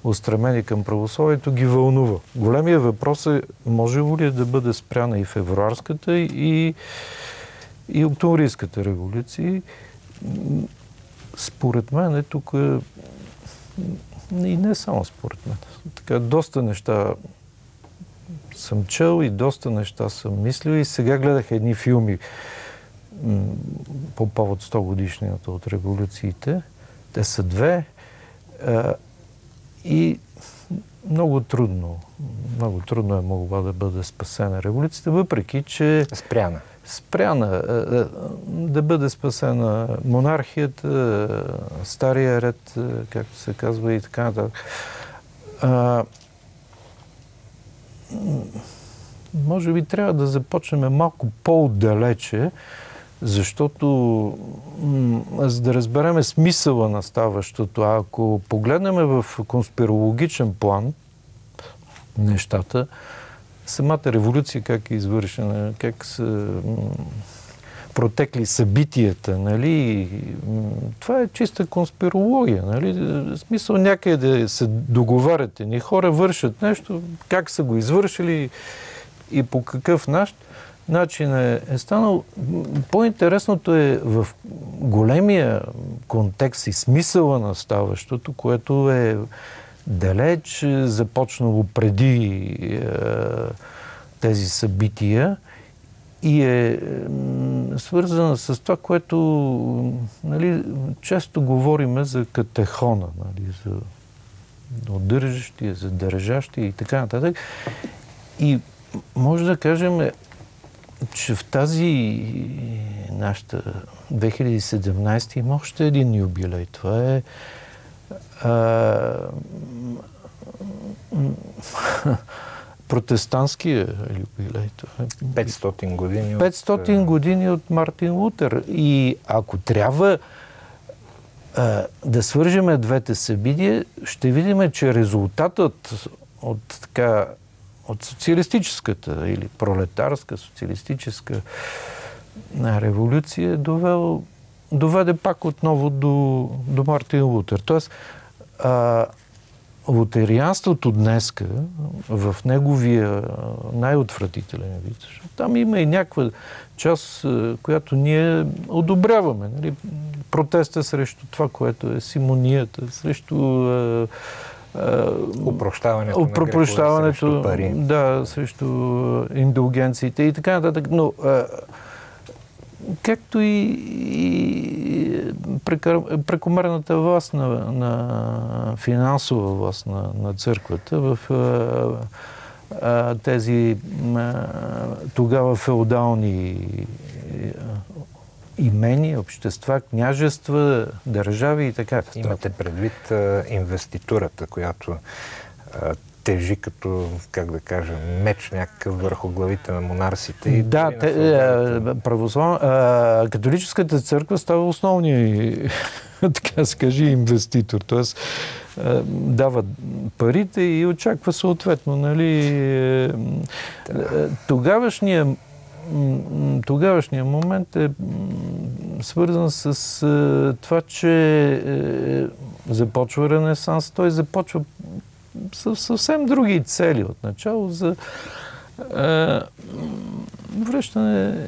S6: устремени към православието ги вълнува. Големия въпрос е, може ли е да бъде спряна и февруарската, и, и октомврийската революция. Според мен е тук и не само според мен. Така, доста неща съм чел и доста неща съм мислил и сега гледах едни филми по повод 100 годишнината от революциите. Те са две и много трудно, много трудно е могла да бъде спасена революцията, въпреки че...
S1: Спряна.
S6: Спряна. Да бъде спасена монархията, стария ред, както се казва и така нататък може би трябва да започнем малко по-отдалече, защото за да разбереме смисъла на ставащото, ако погледнем в конспирологичен план нещата, самата революция как е извършена, как са протекли събитията, нали? Това е чиста конспирология, нали? Смисъл някъде да се договаряте ни хора, вършат нещо, как са го извършили и по какъв наш начин е, е станал. По-интересното е в големия контекст и смисъла на ставащото, което е далеч започнало преди е, тези събития и е свързана с това, което нали, често говориме за катехона, нали, за удържащия, за държащия и така нататък. И може да кажем, че в тази нашата 2017 има още един юбилей. Това е а, протестантския юбилей. Това е
S1: 500 години.
S6: 500 години от Мартин Лутер. И ако трябва а, да свържеме двете събития, ще видим, че резултатът от така от социалистическата или пролетарска социалистическа революция е довел, доведе пак отново до, до Мартин Лутер. Тоест, а, лутерианството днеска, в неговия най-отвратителен вид, там има и някаква част, която ние одобряваме. Нали? Протеста срещу това, което е симонията, срещу
S1: Упрощаването,
S6: упрощаването
S1: срещу пари.
S6: Да, срещу индулгенциите и така нататък. Но както и, и прекомерната власт на, на финансова власт на, на църквата в а, а, тези а, тогава феодални имени, общества, княжества, държави и така.
S1: Имате предвид а, инвеститурата, която а, тежи като, как да кажа, меч някакъв върху главите на монарсите. И
S6: да, те, а, православ... а, католическата църква става основния, *laughs* така се каже, инвеститор. Тоест, дава парите и очаква съответно, нали, да. Тогавашния момент е свързан с това, че е, започва Ренесанс. Той започва с съвсем други цели от начало за връщане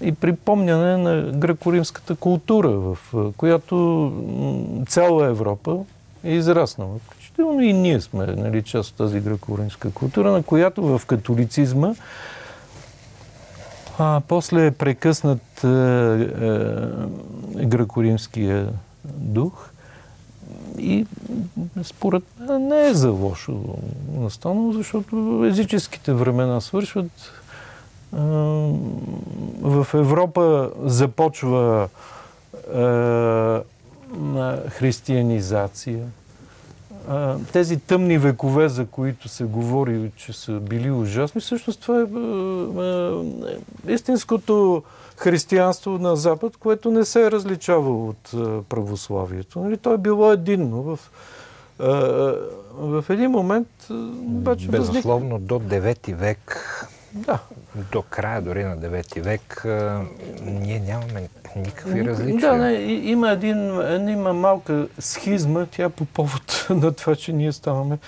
S6: и припомняне на греко-римската култура, в която цяла Европа е израснала. Включително и ние сме нали, част от тази греко-римска култура, на която в католицизма а, после е прекъснат е, е, гръкоримския дух и според мен не е за лошо настанало, защото езическите времена свършват. Е, в Европа започва е, християнизация тези тъмни векове, за които се говори, че са били ужасни, всъщност това е, е, истинското християнство на Запад, което не се е различавало от православието. Нали? То е било единно. В, в един момент
S1: обаче Безусловно, до 9 век
S6: да.
S1: До края дори на 9 век ние нямаме никакви различия.
S6: Да, не, има един, има малка схизма, тя по повод *laughs* на това, че ние ставаме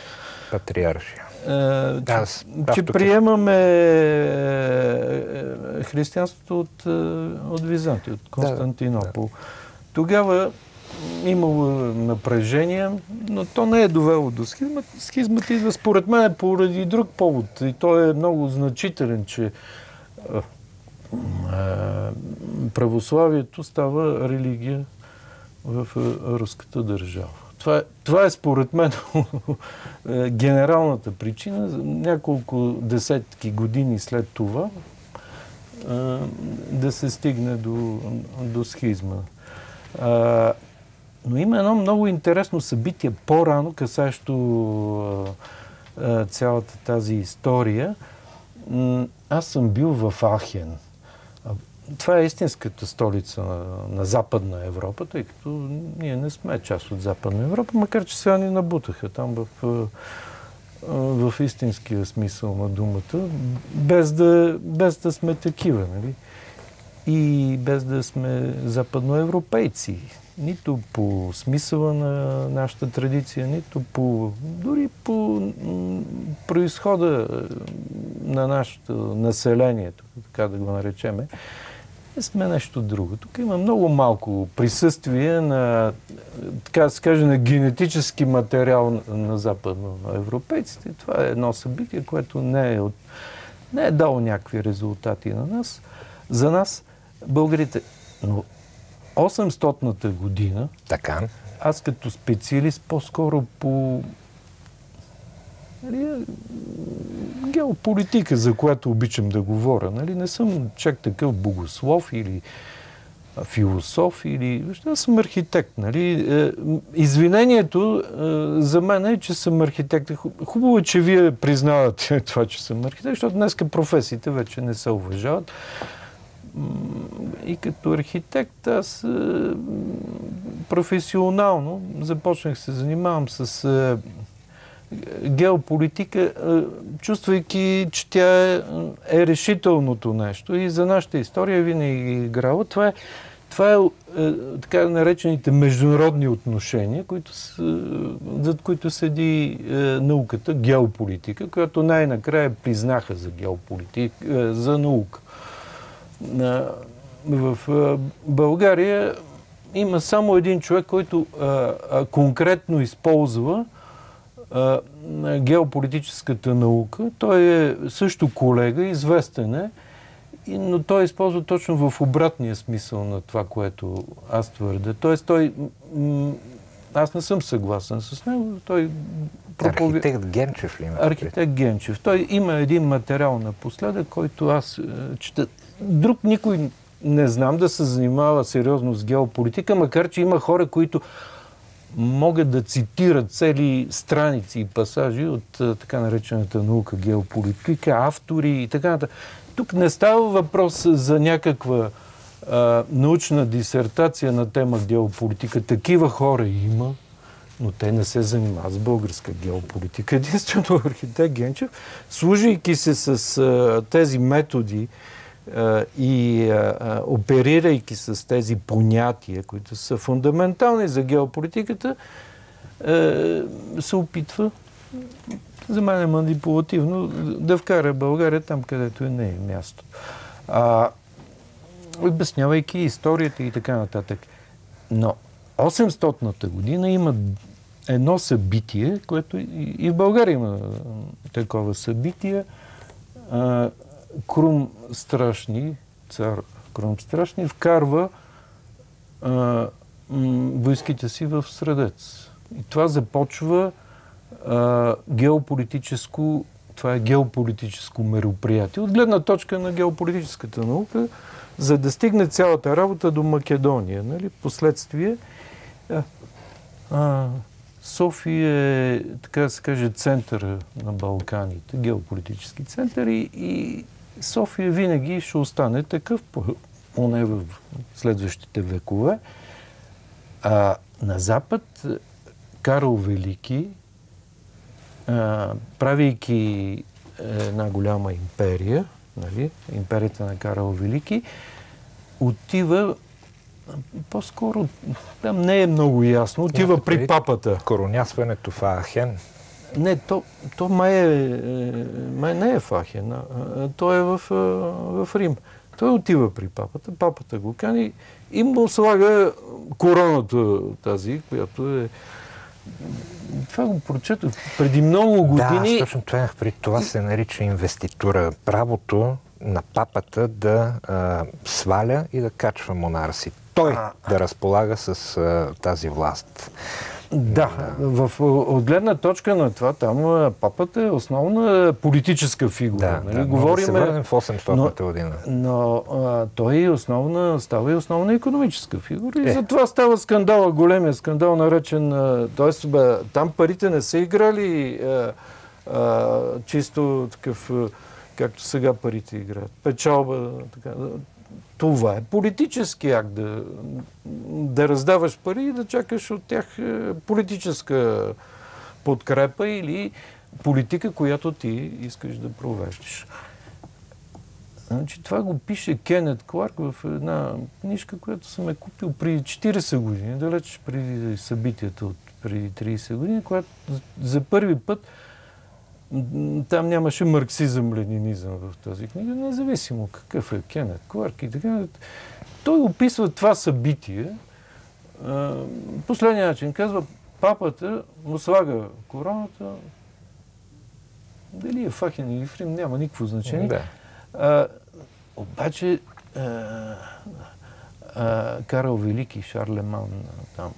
S1: патриаршия.
S6: Е, да, че, че приемаме християнството от, е, от Византия, от Константинопол. Да, да. Тогава имало напрежение, но то не е довело до схизмата. Схизмата идва според мен е поради друг повод. И той е много значителен, че православието става религия в руската държава. Това е, това е според мен *laughs* генералната причина. Няколко десетки години след това да се стигне до, до схизма. Но има едно много интересно събитие по-рано, касащо цялата тази история. Аз съм бил в Ахен. Това е истинската столица на, на Западна Европа, тъй като ние не сме част от Западна Европа, макар че сега ни набутаха там в, в истинския смисъл на думата, без да, без да сме такива, нали? И без да сме западноевропейци нито по смисъла на нашата традиция, нито по, дори по происхода на нашето население, така да го наречеме, сме нещо друго. Тук има много малко присъствие на, така да се каже, на генетически материал на западноевропейците. Това е едно събитие, което не е, от, не е дало някакви резултати на нас, за нас, българите. Но 800-та година,
S1: така.
S6: аз като специалист по-скоро по нали, геополитика, за която обичам да говоря. Нали, не съм чак такъв богослов или философ или... Въобще, аз съм архитект, нали? Е, Извинението е, за мен е, че съм архитект. Ху- Хубаво е, че вие признавате *laughs* това, че съм архитект, защото днеска професиите вече не се уважават. И като архитект аз е, професионално започнах се занимавам с е, геополитика, е, чувствайки, че тя е, решителното нещо и за нашата история винаги е играла. Това е, това е, така наречените международни отношения, които са, зад които седи науката, геополитика, която най-накрая признаха за геополитика, за наука. В е, България има само един човек, който конкретно използва геополитическата наука. Той е също колега, известен е, но той използва точно в обратния смисъл на това, което аз твърда. Тоест той... аз не съм съгласен с него. Той проповя...
S1: Архитект Генчев ли има?
S6: Архитект Генчев. Той има един материал напоследък, който аз е, чета. Друг никой не знам да се занимава сериозно с геополитика, макар че има хора, които могат да цитират цели страници и пасажи от така наречената наука геополитика, автори и така нататък. Тук не става въпрос за някаква а, научна дисертация на тема геополитика. Такива хора има, но те не се занимават с българска геополитика. Единствено *laughs* архитект Генчев, служайки се с а, тези методи и оперирайки с тези понятия, които са фундаментални за геополитиката, се опитва за мен е манипулативно да вкара България там, където е не е място. А, обяснявайки историята и така нататък. Но 800-та година има едно събитие, което и и в България има такова събитие. Крум Страшни, цар Крум Страшни, вкарва а, войските си в Средец. И това започва а, геополитическо, това е геополитическо мероприятие. От гледна точка на геополитическата наука, за да стигне цялата работа до Македония. Нали? Последствие а, София е, така да се каже, центъра на Балканите, геополитически център и, и София винаги ще остане такъв, по- поне в следващите векове. А на Запад Карл Велики, а, правейки една голяма империя, нали, империята на Карл Велики, отива по-скоро, там не е много ясно, отива при папата.
S1: Коронясването в Ахен.
S6: Не, то, то май, е, е, май не е в Ахен, а, а, то е в, в Рим. Той отива при папата, папата го кани и му слага короната тази, която е... Това го прочетох преди много
S1: Да,
S6: години.
S1: точно това при това се нарича инвеститура. Правото на папата да а, сваля и да качва монарси. Той
S6: А.
S1: да разполага с а, тази власт.
S6: Да, в, от гледна точка на това, там а, папата е основна политическа фигура.
S1: Да,
S6: нали?
S1: да, но да се върнем в 800-та
S6: но-
S1: година.
S6: Но а, той е основна, става и основна економическа фигура. И
S1: Е.
S6: затова става скандала, големия скандал, наречен... Тоест, бе, там парите не са играли а, а, чисто такъв, както сега парите играят. Печалба, така. Това е политически акт да, да раздаваш пари и да чакаш от тях е, политическа подкрепа или политика, която ти искаш да провеждаш. Значи, това го пише Кенет Кларк в една книжка, която съм е купил преди 40 години, далеч преди събитията от преди 30 години, която за първи път там нямаше марксизъм-ленинизъм в тази книга, независимо какъв е Кенет Кларк и така. Той описва това събитие последния начин. Казва, папата му слага короната, дали е Фахен или Фрим, няма никакво значение.
S1: Да.
S6: А, обаче а, а, Карл Велики, Шарлеман там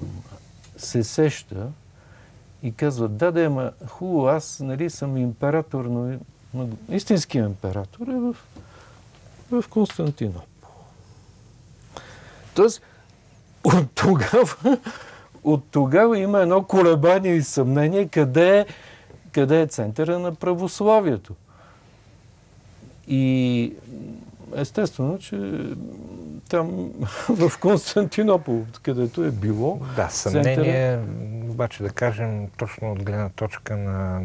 S6: се сеща и казва, да, да, ама хубаво, аз нали, съм император, но, но император е в, в Константинопол. Тоест, от тогава, от тогава има едно колебание и съмнение къде е, къде е центъра на православието. И естествено, че там *laughs* в Константинопол, където е било.
S1: Да, съмнение, обаче да кажем точно от гледна точка на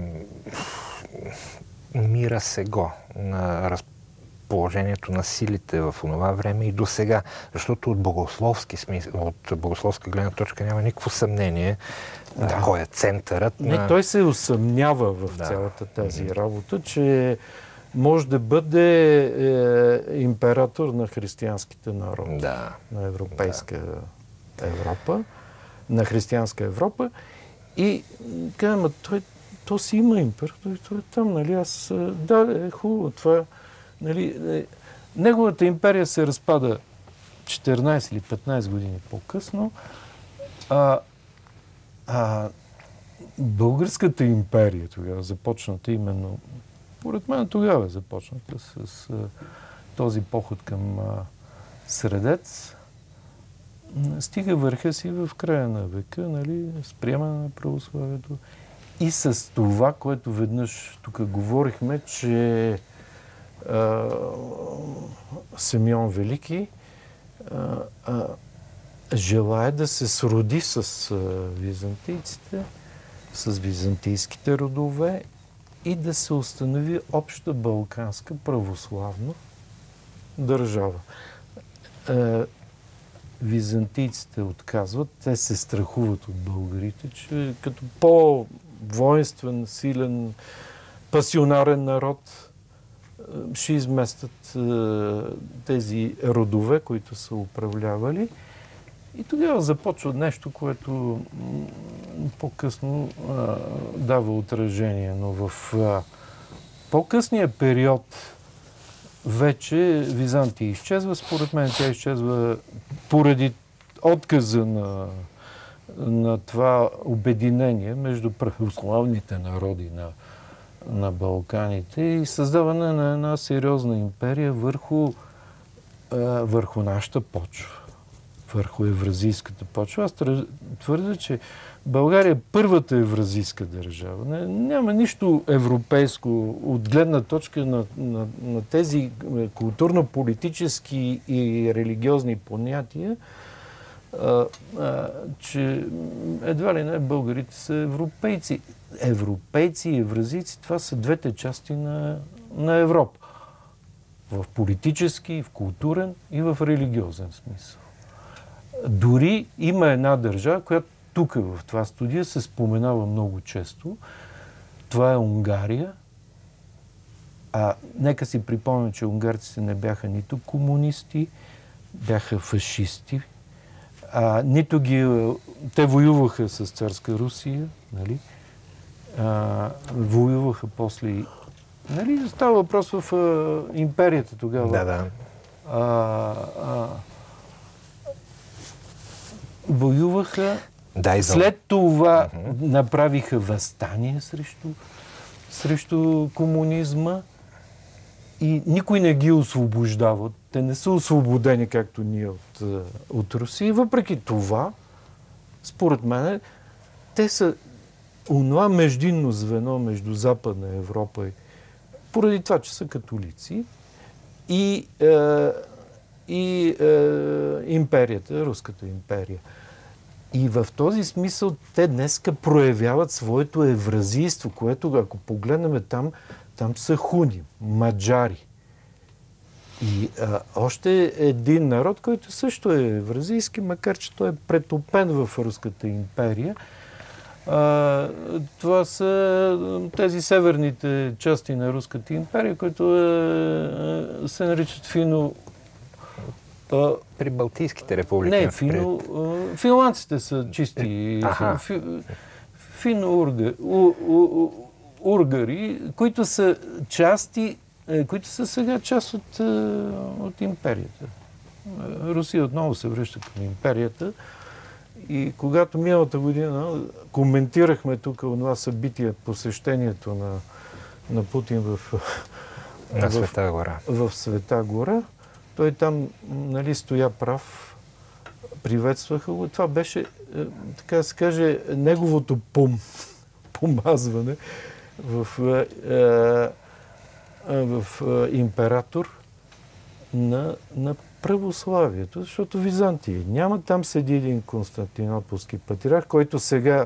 S1: мира сега, на разположението на силите в това време и до сега. Защото от богословски смисъл, от богословска гледна точка няма никакво съмнение да. кой е центърът.
S6: Не,
S1: на...
S6: той се усъмнява в да. цялата тази работа, че може да бъде е, император на християнските народи.
S1: Да.
S6: На европейска да. Европа. На християнска Европа. И казвам, той, то си има император, той е там, нали, аз, да, е хубаво това, нали, е, неговата империя се разпада 14 или 15 години по-късно, а, а българската империя тогава, започната именно според мен тогава започната с, с този поход към Средец. Стига върха си в края на века, нали, с приемане на православието. И с това, което веднъж тук говорихме, че а, Семион Велики а, а, желая да се сроди с византийците, с византийските родове и да се установи обща балканска православна държава. Е, византийците отказват, те се страхуват от българите, че като по-воинствен, силен, пасионарен народ е, ще изместят е, тези родове, които са управлявали. И тогава започва нещо, което по-късно дава отражение. Но в а, по-късния период вече Византия изчезва. Според мен тя изчезва поради отказа на, на това обединение между православните народи на, на Балканите и създаване на една сериозна империя върху, а, върху нашата почва върху евразийската почва. Аз твърда, че България е първата евразийска държава. Не, няма нищо европейско от гледна точка на, на, на тези е, културно-политически и религиозни понятия, а, а, че едва ли не българите са европейци. Европейци и евразийци, това са двете части на, на Европа. В политически, в културен и в религиозен смисъл. Дори има една държава, която тук в това студия се споменава много често. Това е Унгария. А нека си припомня, че унгарците не бяха нито комунисти, бяха фашисти. А, нито ги... Те воюваха с царска Русия, нали? А, воюваха после. Нали, става въпрос в а, империята тогава.
S1: Да, да.
S6: А, а, воюваха. Да, След това uh-huh. направиха възстание срещу, срещу комунизма и никой не ги освобождава. Те не са освободени, както ние от, е, от Русия. въпреки това, според мен, те са онова междинно звено между Западна Европа и поради това, че са католици и, е, и е, империята, Руската империя. И в този смисъл те днеска проявяват своето евразийство, което, ако погледнем там, там са хуни, маджари. И а, още един народ, който също е евразийски, макар че той е претопен в Руската империя. А, това са тези северните части на Руската империя, които е, се наричат фино
S1: при Балтийските републики.
S6: Не, фино, финландците са чисти. Аха. Фи, фино-ургари, които са части, е, които са сега част от, е, от империята. Русия отново се връща към империята. И когато миналата година коментирахме тук това събитие, посещението на, на Путин в,
S1: на в, Света гора.
S6: В Света гора той там нали, стоя прав приветстваха го. Това беше, е, така да се каже, неговото пом, *laughs* помазване в, е, е, в император на, на православието, защото Византия няма. Там седи един Константинополски патриарх, който сега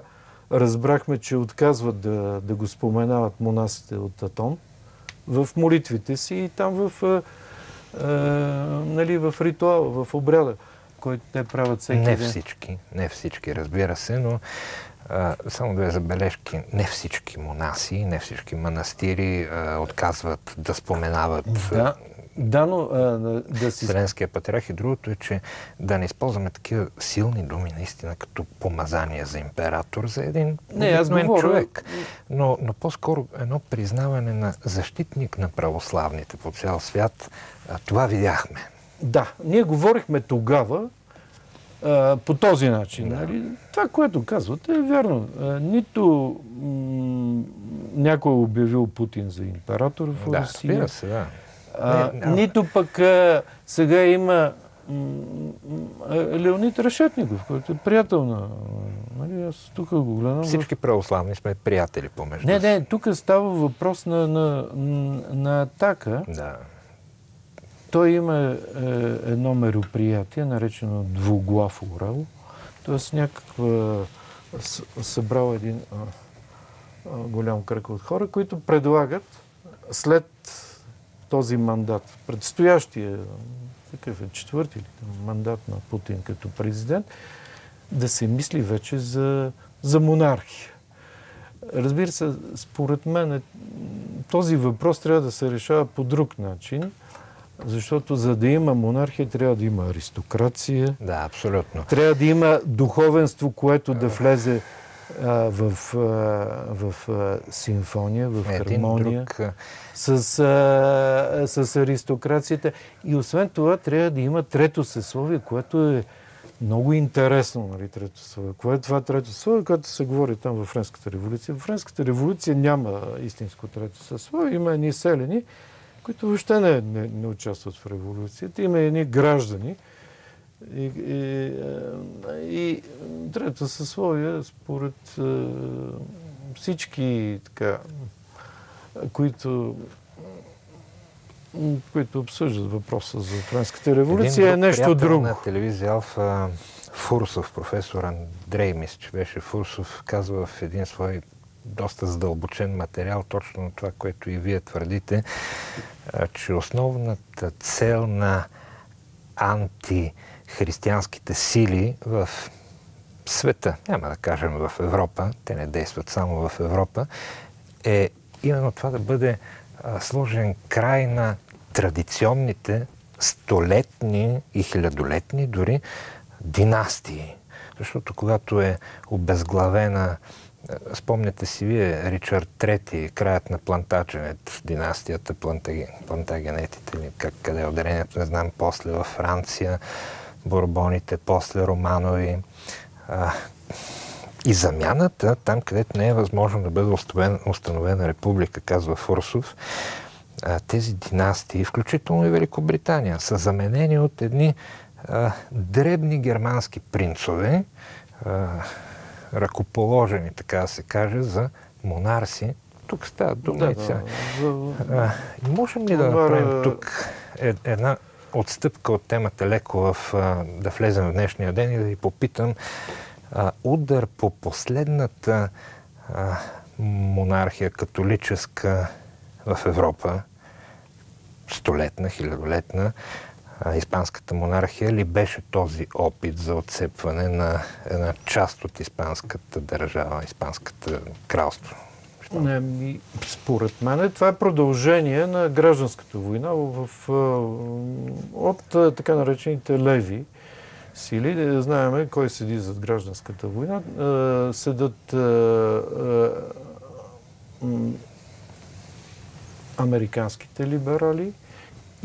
S6: разбрахме, че отказват да, да го споменават монасите от Атон в молитвите си и там в, нали, в ритуала, в обряда, който те правят всеки
S1: Не
S6: ден.
S1: всички, не всички, разбира се, но а, само две забележки. Не всички монаси, не всички манастири а, отказват да споменават
S6: Да, да, но а, да си...
S1: Вселенския патриарх и другото е, че да не използваме такива силни думи, наистина, като помазание за император, за един
S6: Не, аз говоря-
S1: човек. Но, но по-скоро едно признаване на защитник на православните по цял свят. А, това видяхме.
S6: Да, ние говорихме тогава а, по този начин. Нали? Това, което казвате, е вярно. А, нито някой е обявил Путин за император в
S1: Да,
S6: Русия.
S1: разбира се, да.
S6: А,
S1: Не,
S6: нито пък а, сега има м- Леонид Решетников, който е приятел на... Нали, аз тук го гледам.
S1: Всички православни сме приятели помежду
S6: Не, не, тук става въпрос на, на, на атака.
S1: Да.
S6: Той има е, едно мероприятие, наречено Двуглав Урал. Тоест някаква събрал един а, а, голям кръг от хора, които предлагат след този мандат, предстоящия, какъв е, четвърти мандат на Путин като президент, да се мисли вече за, за монархия. Разбира се, според мен е, този въпрос трябва да се решава по друг начин, защото за да има монархия трябва да има аристокрация,
S1: Да, абсолютно.
S6: трябва да има духовенство, което да влезе а, в, а, в а, симфония, в хармония
S1: друг
S6: с, с аристокрацията. И освен това трябва да има трето съсловие, което е много интересно, нали, трето съсловие. Кое е това трето съсловие, което се говори там във Френската революция? В Френската революция няма истинско трето съсловие, има едни селени, които въобще не, не, не участват в революцията. Има едни граждани, и, и, и трето съсловие, според е, всички така, които, които обсъждат въпроса за Френската революция, е нещо друго.
S1: на телевизия Алфа Фурсов, професор Андрей, мисля, че беше Фурсов, казва в един свой доста задълбочен материал, точно на това, което и вие твърдите, че основната цел на антихристиянските сили в света, няма да кажем в Европа, те не действат само в Европа, е именно това да бъде сложен край на традиционните столетни и хилядолетни дори династии. Защото когато е обезглавена, спомняте си вие, Ричард III, краят на Плантадженет, династията Плантаген, Плантагенетите, или как, къде е ударението, не знам, после във Франция, Борбоните, после Романови. А, и замяната, там където не е възможно да бъде установена, установена република, казва Фурсов, а, тези династии, включително и Великобритания, са заменени от едни а, дребни германски принцове, ръкоположени, така да се каже, за монарси. Тук става дума
S6: Да,
S1: и сега.
S6: да, за-
S1: А, можем ли да направим
S6: е-
S1: тук е- една отстъпка от темата леко в, а, да влезем в днешния ден и да ви попитам а, удар по последната а, монархия католическа в Европа, столетна, хилядолетна, испанската монархия ли беше този опит за отцепване на една част от испанската държава, испанската кралство?
S6: Не, според мен това е продължение на гражданската война в, от така наречените леви сили. Е, Знаеме кой седи зад гражданската война. Е, Седат е, американските либерали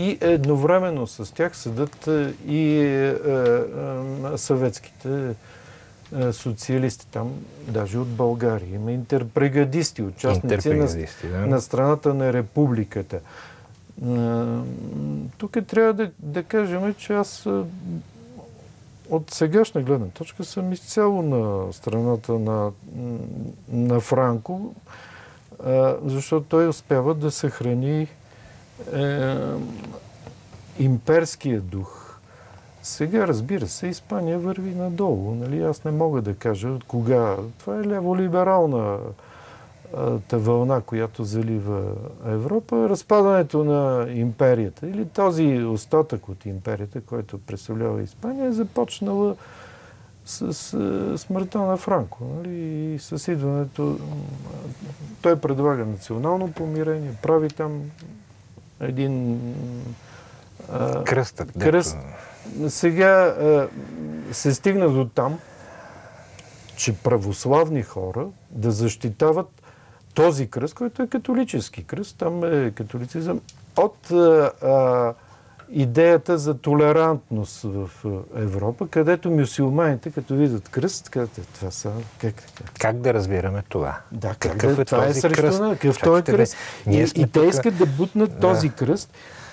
S6: и едновременно с тях седат е, и е, е, съветските социалисти там, даже от България. Има интерпрегадисти, участници на,
S1: Интерпрегадисти, да.
S6: на страната на републиката. Тук трябва да, да кажем, че аз от сегашна гледна точка съм изцяло на страната на, на Франко, защото той успява да съхрани е, имперския дух. Сега, разбира се, Испания върви надолу. Нали? Аз не мога да кажа кога. Това е леволиберална та вълна, която залива Европа, разпадането на империята или този остатък от империята, който представлява Испания, е започнала с, с смъртта на Франко. Нали? И с идването... Той предлага национално помирение, прави там един...
S1: Кръстът.
S6: Кръст. Сега а, се стигна до там, че православни хора да защитават този кръст, който е католически кръст, там е католицизъм, от а, а, идеята за толерантност в Европа, където мюсюлманите, като видят кръст, казват, това са... Как,
S1: как? как да разбираме това?
S6: Да, как Какъв да, е това е този е срещу кръст? Какъв той е кръст? Ние и, и те искат да бутнат да. този кръст,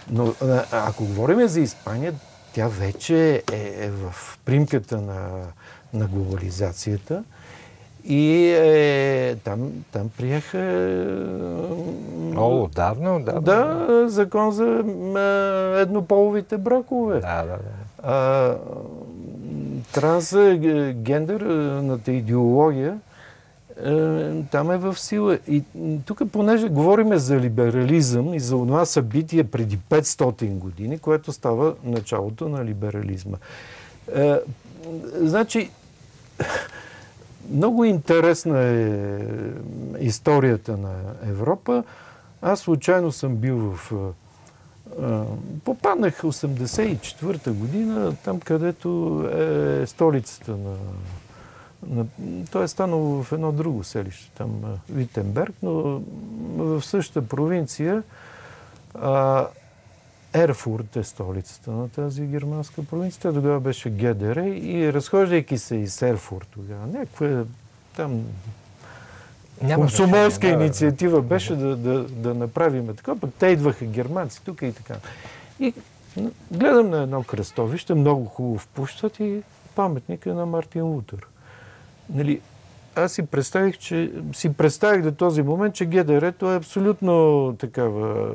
S6: но а, ако говорим за Испания, тя вече е, е в примката на, на глобализацията. И е, там, там приеха...
S1: О, отдавна, отдавна.
S6: Да, закон за е, еднополовите бракове.
S1: Да, да, да.
S6: А, трансгендерната идеология е, там е в сила. И тук, понеже говорим за либерализъм и за това събитие преди 500 години, което става началото на либерализма. Е, значи, много интересна е историята на Европа. Аз случайно съм бил в... Попаднах 84-та година, там където е столицата на... на той е станало в едно друго селище, там Витенберг, но в същата провинция Ерфурт е столицата на тази германска провинция. Тогава беше ГДР и разхождайки се из Ерфурт тогава, някаква там комсомолска инициатива беше да, да, да направим така, пък те идваха германци тук и така. И гледам на едно кръстовище, много хубаво впущат и паметника на Мартин Лутер. Нали, аз си представих, че си представих до този момент, че ГДР е абсолютно такава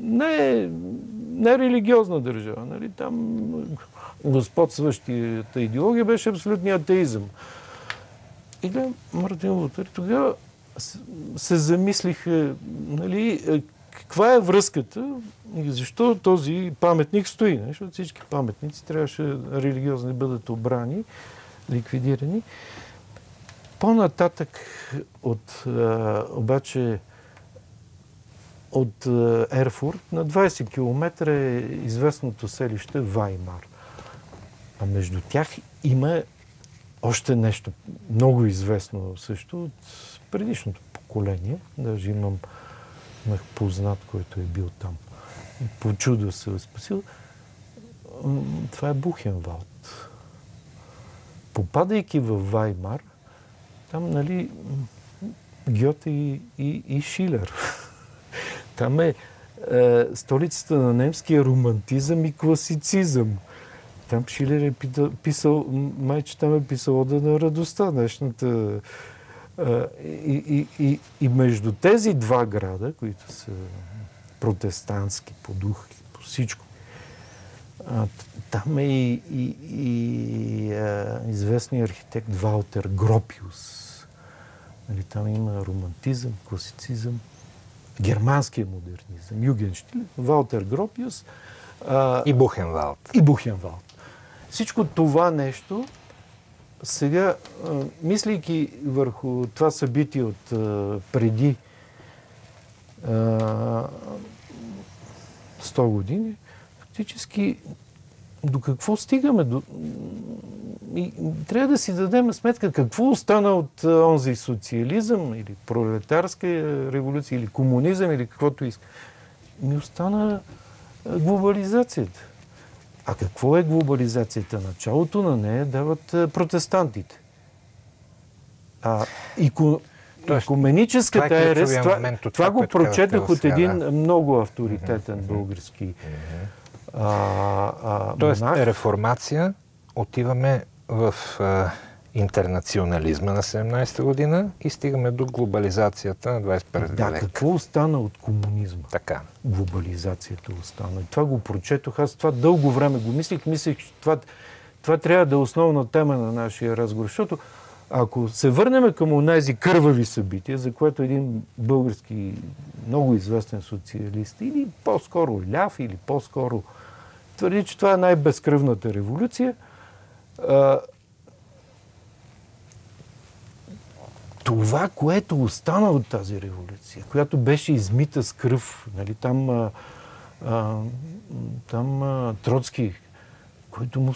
S6: не, не религиозна държава. Нали? Там господстващата идеология беше абсолютния атеизъм. И гледам Мартин Лутер. Тогава се замислиха, нали, е, каква е връзката и защо този паметник стои. Не? Защото всички паметници трябваше религиозни да бъдат обрани, ликвидирани. По-нататък от а, обаче от е, Ерфурт на 20 км е известното селище Ваймар. А между тях има още нещо много известно също от предишното поколение. Даже имам, имах познат, който е бил там. По чудо се е спасил. Това е Бухенвалд. Попадайки в Ваймар, там, нали, Гьоте и, и, и Шилер *laughs* Там е, е столицата на немския романтизъм и класицизъм. Там Шилер е писал, майче там е писал да на радостта, днешната. Е, и, и, и, и между тези два града, които са протестантски по дух и по всичко, там е и, и, и а, известният архитект Валтер Гропиус. Нали, там има романтизъм, класицизъм германския модернизъм, Югенштиль, Валтер Гропиус.
S1: А, и Бухенвалд.
S6: И Бухенвалд. Всичко това нещо, сега, а, мислейки върху това събитие от а, преди а, 100 години, фактически до какво стигаме? До... И трябва да си дадем сметка какво остана от онзи социализъм или пролетарска революция или комунизъм или каквото иска. Ми остана глобализацията. А какво е глобализацията? Началото на нея дават протестантите. А ико... Тоест, екуменическата
S1: това е
S6: ерест, това,
S1: това,
S6: това го прочетах от един много авторитетен mm-hmm. български mm-hmm А, а,
S1: Тоест,
S6: монах-
S1: реформация, отиваме в а, интернационализма на 17-та година и стигаме до глобализацията на 21
S6: Да,
S1: век.
S6: какво остана от комунизма?
S1: Така.
S6: глобализацията остана. И това го прочетох. Аз това дълго време го мислих. Мислех, че това, това трябва да е основна тема на нашия разговор. Защото ако се върнем към тези кървави събития, за което един български много известен социалист, или по-скоро ляв, или по-скоро твърди, че това е най-безкръвната революция, това, което остана от тази революция, която беше измита с кръв, нали, там, а, а, там а, Троцки, който му,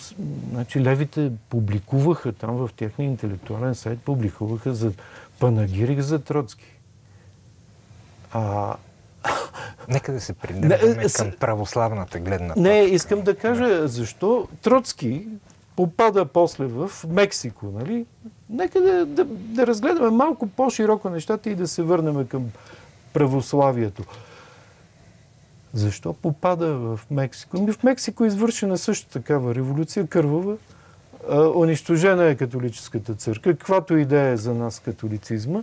S6: значи левите публикуваха там в техния интелектуален сайт, публикуваха за панагирик за Троцки. А,
S1: Нека да се придържаме
S6: е,
S1: към православната гледна точка.
S6: не, искам да кажа защо Троцки попада после в Мексико, нали? Нека да, да, да разгледаме малко по-широко нещата и да се върнем към православието. Защо попада в Мексико? Ами в Мексико е извършена също такава революция, кървава. Унищожена е католическата църква, каквато идея е за нас католицизма.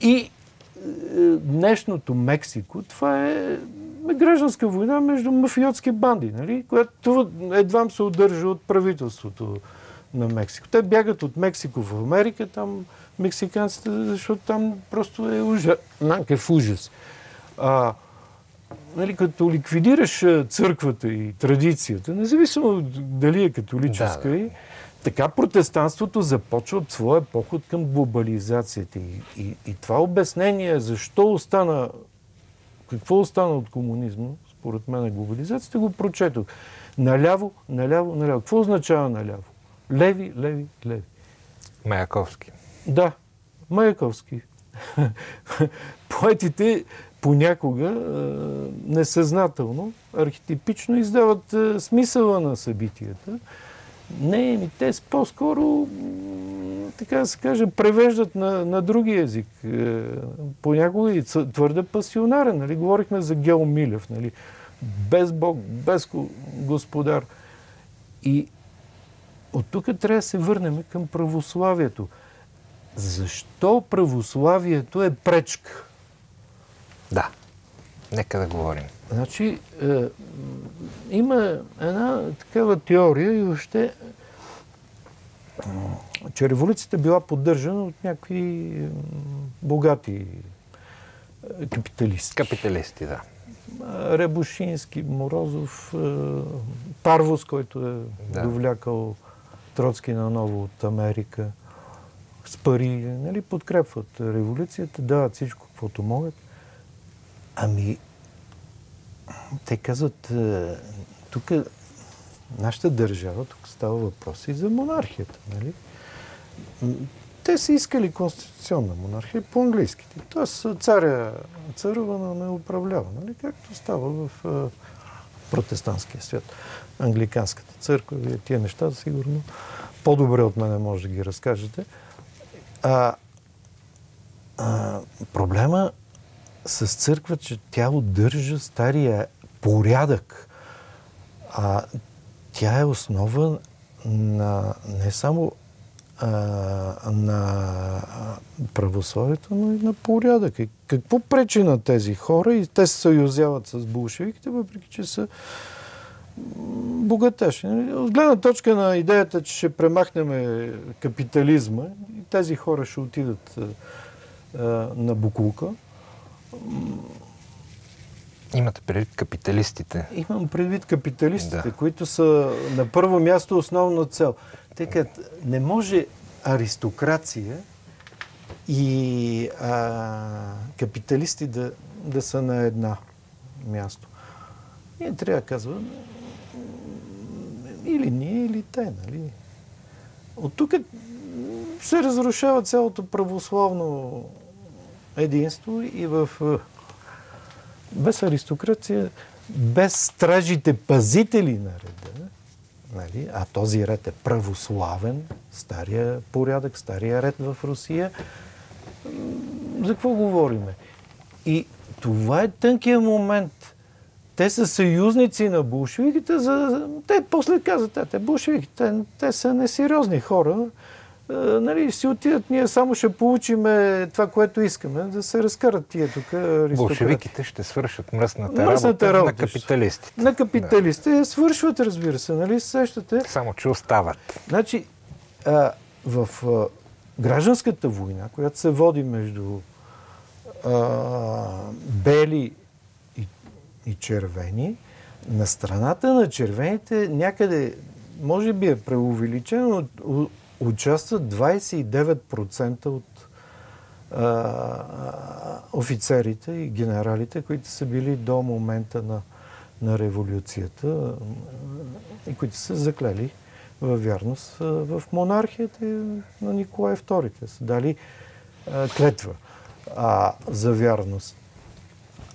S6: И днешното Мексико, това е гражданска война между мафиотски банди, нали? която едва се удържа от правителството на Мексико. Те бягат от Мексико в Америка, там мексиканците, защото там просто е ужас. Накъв ужас. А, нали, като ликвидираш църквата и традицията, независимо дали е католическа,
S1: Да, да.
S6: Така протестанството започва своя поход към глобализацията. И, и, и това обяснение, защо остана, какво остана от комунизма, според мен глобализацията, го прочетох. Наляво, наляво, наляво. Какво означава наляво? Леви, леви, леви.
S1: Маяковски.
S6: Да, Маяковски. *laughs* Поетите понякога е, несъзнателно, архетипично издават е, смисъла на събитията. Не, ми те по-скоро, така да се каже, превеждат на, на други език. Е, понякога и твърде пасионарен. Нали? Говорихме за Гео Милев. Нали? Без Бог, без го- Господар. И от тук трябва да се върнем към православието. Защо православието е пречка?
S1: Да. Нека да говорим.
S6: Значи, е, има една такава теория и въобще, че революцията била поддържана от някакви богати е, капиталисти.
S1: Капиталисти, да.
S6: А, Ребушински, Морозов, е, Парвус, който е
S1: Да.
S6: довлякал Троцки наново от Америка, с пари, нали, подкрепват революцията, дават всичко, каквото могат. Ами, те казват, е, тук нашата държава, тук става въпрос и за монархията, нали? Те са искали конституционна монархия по-английски. Тоест царя царува не управлява, нали? както става в е, протестантския свят. Англиканската църква, вие тия неща сигурно по-добре от мене може да ги разкажете. А, а, проблема с църква, че тя удържа стария порядък. А тя е основа на не само а, на православието, но и на порядък. И какво пречи на тези хора? И те се съюзяват с болшевиките, въпреки че са богаташи. От гледна точка на идеята, че ще премахнем капитализма, тези хора ще отидат а, на Букулка,
S1: Имате предвид капиталистите.
S6: Имам предвид капиталистите,
S1: Да.
S6: които са на първо място основна цел. Тъй като не може аристокрация и а, капиталисти да, да са на една място. Ние трябва да казваме или ние, или те, нали? От тук се разрушава цялото православно единство и в е, без аристокрация, без стражите пазители на реда, нали, а този ред е православен, стария порядък, стария ред в Русия, за какво говориме? И това е тънкият момент. те са съюзници на булшевиките. За... Те после казват, те, те булшевиките, те са несериозни хора. Е, нали, си отидат, ние само ще получиме това, което искаме, да се разкарат тия тук.
S1: Болшевиките ще свършат мръсната,
S6: Мръсната
S1: работа,
S6: работа
S1: на капиталистите.
S6: На капиталистите свършват, разбира се, нали, сещате?
S1: Само, че остават.
S6: Значи, а, в а, гражданската война, която се води между а, бели и, и червени, на страната на червените някъде, може би е преувеличено, участват 29% от а, офицерите и генералите, които са били до момента на, на революцията и които са заклели във вярност в монархията на Николай II. Те са дали а, клетва а, за вярност.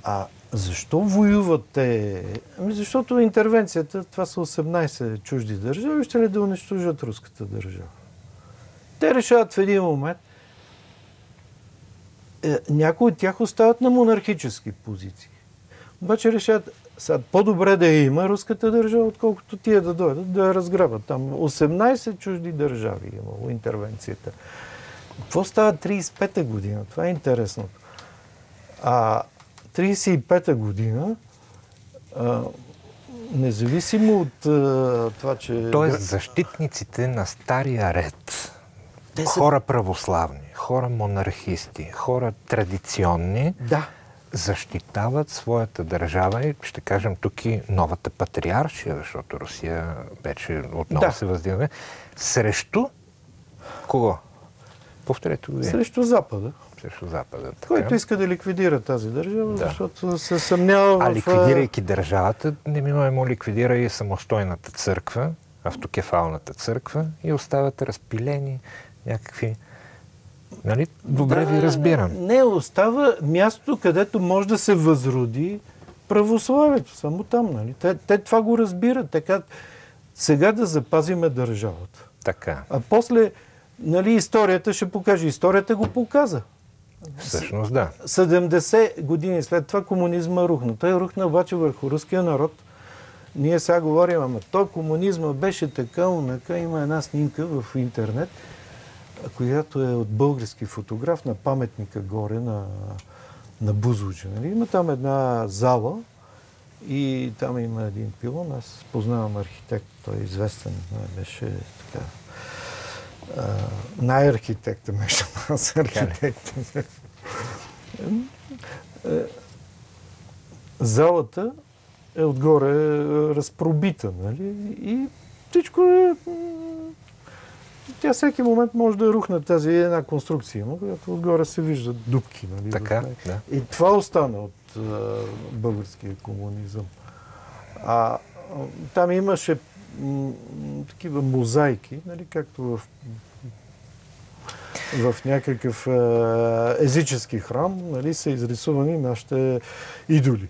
S6: А защо воюват те? Ами защото интервенцията, това са 18 чужди държави, ще ли да унищожат руската държава? Те решават в един момент. Е, някои от тях остават на монархически позиции. Обаче решават, сега по-добре да я има руската държава, отколкото тия да дойдат да я разграбят. Там 18 чужди държави е имало интервенцията. Какво става 35-та година? Това е интересното. А 35-та година, а, независимо от а, това, че...
S1: Тоест, защитниците на стария ред,
S6: Те са-
S1: хора православни, хора монархисти, хора традиционни,
S6: Да.
S1: защитават своята държава и ще кажем тук и новата патриаршия, защото Русия вече отново
S6: Да.
S1: се въздигна, срещу кого? Повторете го вие.
S6: Срещу Запада.
S1: Срещу Запада. Така.
S6: Който иска да ликвидира тази държава,
S1: Да.
S6: защото се съмнява
S1: А
S6: в...
S1: ликвидирайки държавата, неминуемо ликвидира и самостойната църква, автокефалната църква и остават разпилени някакви... Нали? Добре
S6: Да,
S1: ви разбирам.
S6: Не, остава място, където може да се възроди православието. Само там, нали? Те, те това го разбират. Така, сега да запазиме държавата.
S1: Така.
S6: А после, нали, историята ще покаже. Историята го показа.
S1: Всъщност да.
S6: 70 години след това комунизма рухна. Той рухна обаче върху руския народ. Ние сега говорим, ама той комунизма беше така, унака. Има една снимка в интернет, която е от български фотограф на паметника горе на, на Бузлуджа. Нали? Има там една зала и там има един пилон. Аз познавам архитект, той е известен, нали, беше така най-архитекта между нас, архитекта. Е, Залата е отгоре разпробита, нали? И всичко е... Тя всеки момент може да рухне тази една конструкция, има, която отгоре се виждат дупки, нали?
S1: Така, да.
S6: И това остана от а, българския комунизъм. А там имаше м, такива мозайки, нали, както в, в някакъв а, езически храм нали, са изрисувани нашите идоли.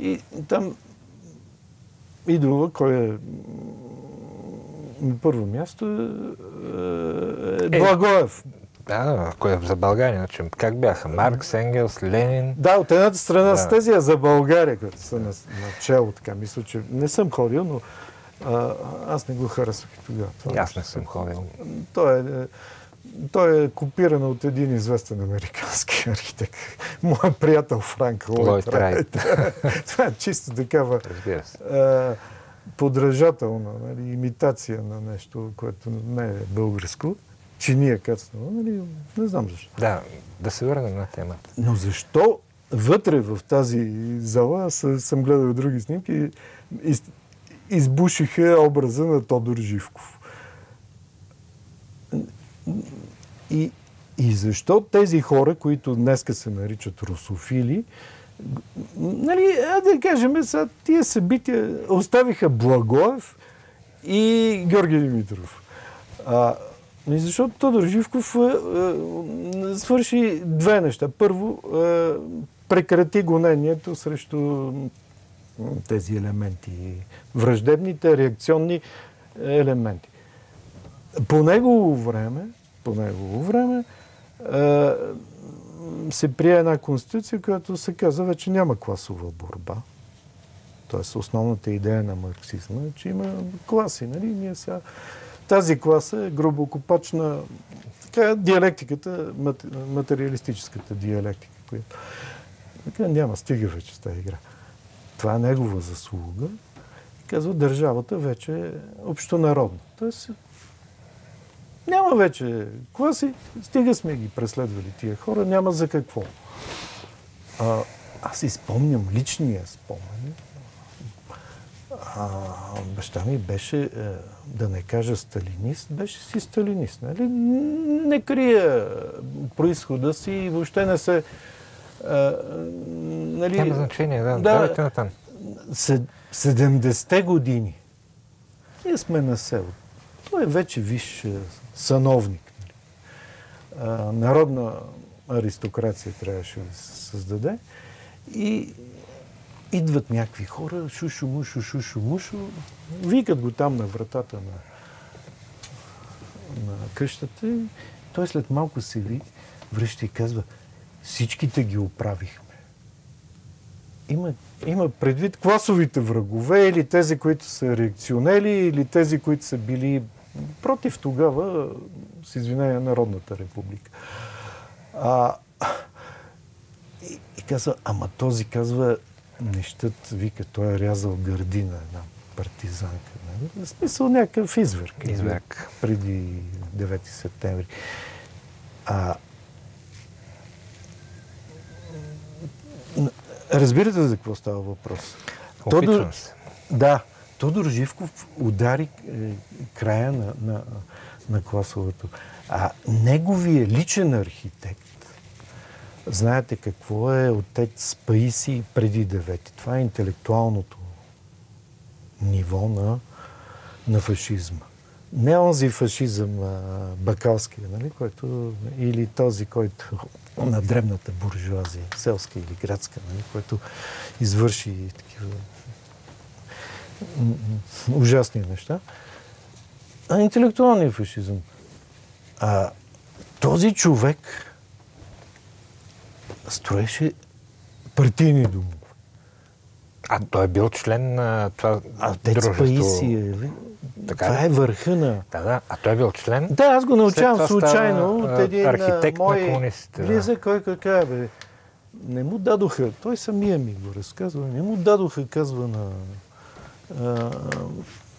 S6: И там идола, кой е на първо място е, е Благоев.
S1: Да, ако е за България, значи, как бяха? Маркс, Енгелс, Ленин.
S6: Да, от едната страна
S1: Да.
S6: с тези, а за България, които са на, начало, така мисля, че не съм ходил, но а, аз не го харесвах и тогава. Това
S1: аз не съм ходил.
S6: Той е, е, той е копиран от един известен американски *laughs* архитект. Моят приятел Франк Лойд Райт. *laughs* Това е чисто такава
S1: Разбира се.
S6: а, подражателна нали, имитация на нещо, което не е българско. Чиния кацнала, нали, не знам защо.
S1: Да, да се върнем на темата.
S6: Но защо вътре в тази зала, аз съм гледал други снимки, из, избушиха образа на Тодор Живков. И, и защо тези хора, които днеска се наричат русофили, нали, а да кажем, сега тия събития оставиха Благоев и Георги Димитров. А, защото Тодор Живков е, е, свърши две неща. Първо, е, прекрати гонението срещу тези елементи, враждебните реакционни елементи. По негово време, по негово време се прие една конституция, която се каза вече няма класова борба. Тоест основната идея на марксизма е, че има класи. Нали? Ние сега... Тази класа е грубокопачна така, диалектиката, мат, материалистическата диалектика, която така, няма, стига вече с тази игра. Това е негова заслуга. Казва, държавата вече е общонародна. Тоест, няма вече класи, стига сме ги преследвали тия хора, няма за какво. А, аз изпомням личния спомен. А, баща ми беше, е, да не кажа сталинист, беше си сталинист. Нали? Не крие происхода си и въобще не се... А, нали,
S1: Няма значение, да.
S6: Да.
S1: Давайте натам.
S6: Сед- 70-те години. Ние сме на село. Той е вече виж е, сановник. нали. Народна аристокрация трябваше да се създаде. И идват някакви хора, шушо-мушо, шушо-мушо, викат го там на вратата на, на къщата. Той след малко се ви връща и казва, всичките ги оправихме има, има предвид класовите врагове или тези, които са реакционели, или тези, които са били против тогава, с извинение, Народната република. А, и, и казва, ама този казва, нещът, вика, той е рязал гърди на една партизанка. Нали? В смисъл някакъв изверг.
S1: Изверг.
S6: Преди 9 септември. А, Разбирате за какво става въпрос?
S1: Опитвам се.
S6: Да, Тодор Живков удари е, края на, на, на класовото. А неговия личен архитект, знаете какво е отец Паиси преди девети. Това е интелектуалното ниво на, на фашизма. Не онзи фашизъм бакалския, нали, който, или този, който на дребната буржуазия, селска или градска, нали, който извърши такива ужасни неща. А интелектуалният фашизъм. А този човек строеше партийни домове.
S1: А той е бил член на това
S6: А
S1: дружество.
S6: Паисий е.
S1: Така
S6: Това е върха на...
S1: Да, да. А той е бил член?
S6: Да, аз го научавам случайно
S1: става,
S6: от един
S1: архитект на
S6: мой
S1: комунистите, да.
S6: близък, кой каза, бе, не му дадоха, той самия ми го разказва, не му дадоха, казва на,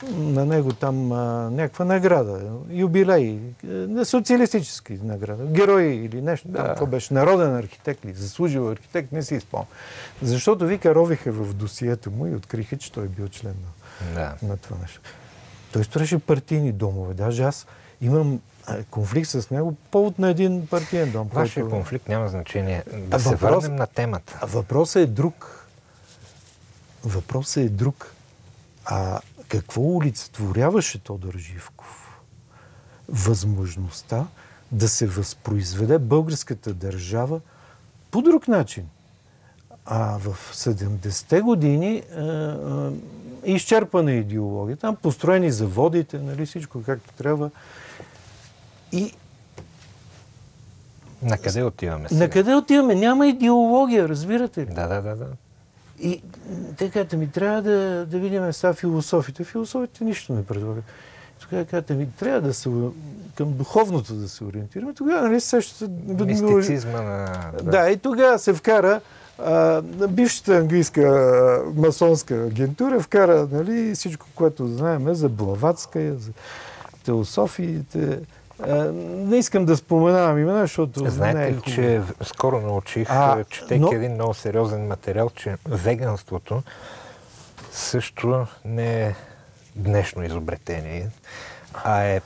S6: на него там а, някаква награда, юбилей, а, не социалистически награда, герой или нещо, да. какво беше, народен архитект ли, заслужил архитект, не си спомням. Защото вика, ровиха в досието му и откриха, че той е бил член на
S1: Да.
S6: на това нещо. Той строеше партийни домове. Даже аз имам конфликт с него по повод на един партиен дом.
S1: Вашия
S6: който-
S1: конфликт няма значение. Да
S6: А
S1: се
S6: въпрос-
S1: върнем на темата.
S6: Въпросът е друг. Въпросът е друг. А какво олицетворяваше Тодор Живков? Възможността да се възпроизведе българската държава по друг начин. А в 70-те години а, а, изчерпана идеология. Там построени заводите, нали, всичко както трябва. И
S1: На къде отиваме сега?
S6: на къде отиваме? Няма идеология, разбирате ли?
S1: Да, да, да, да.
S6: И те казват, ми трябва да, да видим сега философите. Философите нищо не предлагат. Тогава казвате ми, трябва да се към духовното да се ориентираме. Тогава, нали, сещате...
S1: Мистицизма на...
S6: Да. и тогава се вкара а, на бившата английска а, масонска агентура, вкара нали, всичко, което знаем за Блаватска, за теософиите. А, не искам да споменавам имена, защото не е
S1: Знаете ли, че скоро научих,
S6: А,
S1: а, четейки
S6: но-
S1: един много сериозен материал, че веганството също не е днешно изобретение, а е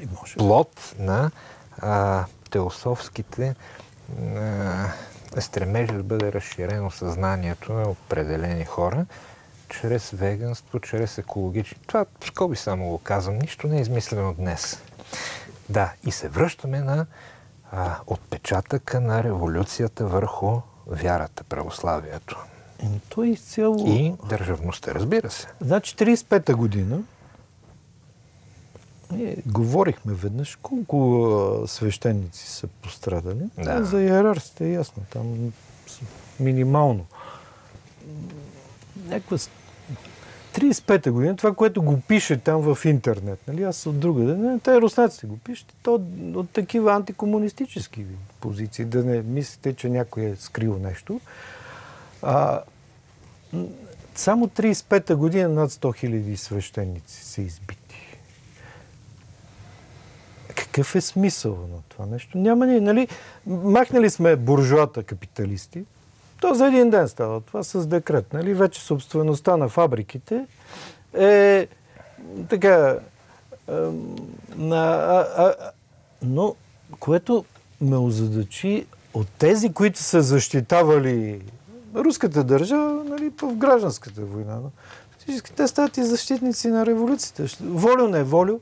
S6: Нали,
S1: плод на а, теософските а, стремежи да бъде разширено съзнанието на определени хора чрез веганство, чрез екологични. Това в скоби само го казвам. Нищо не е измислено днес. Да, и се връщаме на а, отпечатъка на революцията върху вярата, православието
S6: Еми, То е изцяло...
S1: и държавността, разбира се.
S6: Значи 35-та година ние говорихме веднъж колко а, свещеници са пострадали.
S1: Да.
S6: За иерарсите е ясно, там минимално. някаква 35-та година, това, което го пише там в интернет, нали, аз от друга, не, те руснаците го пишат, то от, такива антикомунистически позиции, да не мислите, че някой е скрил нещо. А, само 35-та година над 100 хиляди свещеници са избити. Какъв е смисъл на това нещо? Няма ни, нали? Махнали сме буржуата капиталисти. То за един ден става това с декрет. Нали? Вече собствеността на фабриките е така. ем, на, а, а, но, което ме озадачи от тези, които са защитавали руската държава нали, в гражданската война. Те стават и защитници на революцията. Волю, не волю.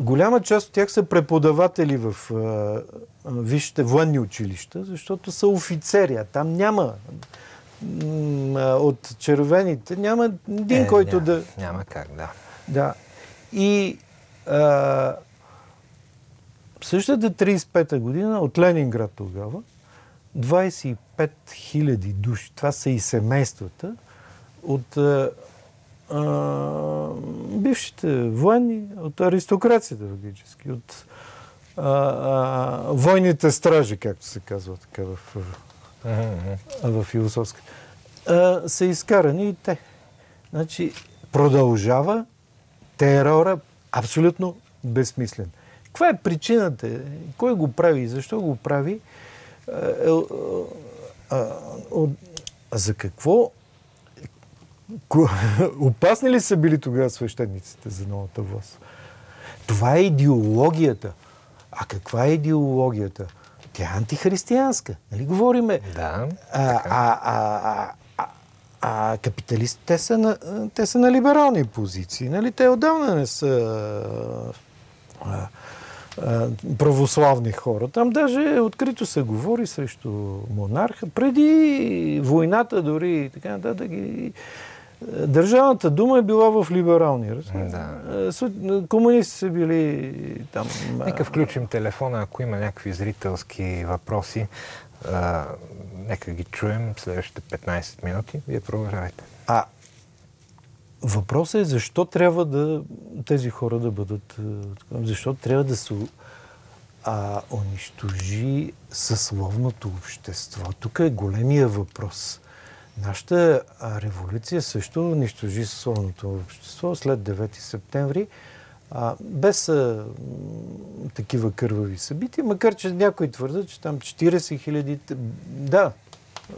S6: Голяма част от тях са преподаватели в висшите военни училища, защото са офицери, а там няма от червените, няма един,
S1: Е,
S6: който
S1: няма,
S6: да...
S1: Няма как, да.
S6: Да. И а, същата 35-та година от Ленинград тогава 25 000 души, това са и семействата, от а, а, бившите военни, от аристокрацията фактически, от а, а, войните стражи, както се казва така в, а, в философска, а, са изкарани и те. Значи, продължава терора абсолютно безсмислен. Каква е причината? Кой го прави и защо го прави? А, е, а, а за какво? *laughs* Опасни ли са били тогава свещениците за новата власт? Това е идеологията. А каква е идеологията? Тя е антихристиянска. Нали говориме?
S1: Да,
S6: А, а, а, а, а, капиталистите те са, на, те са на либерални позиции. Нали? Те отдавна не са а, а, православни хора. Там даже открито се говори срещу монарха. Преди войната дори и така нататък. И, е, Държавната дума е била в либерални.
S1: Да.
S6: Е, су- Комунисти са били там. а,
S1: Нека включим телефона, ако има някакви зрителски въпроси. А, нека ги чуем следващите 15 минути. Вие продължавайте.
S6: А въпросът е защо трябва да тези хора да бъдат... е, Защо трябва да се а, унищожи съсловното общество? Тук е големия въпрос. Нашата революция също унищожи съсловното общество след 9 септември, а, без а, такива кървави събития, макар че някои твърдят, че там 40 хиляди... Да,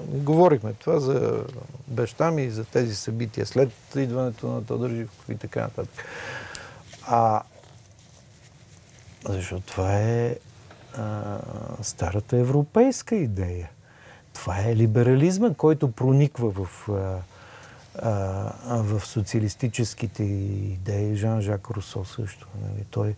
S6: говорихме това за баща ми и за тези събития след идването на Тодор Живков и така нататък. А, защото това е а, старата европейска идея. Това е либерализма, който прониква в, а, а, в социалистическите идеи. Жан-Жак Русо също. Нали? Той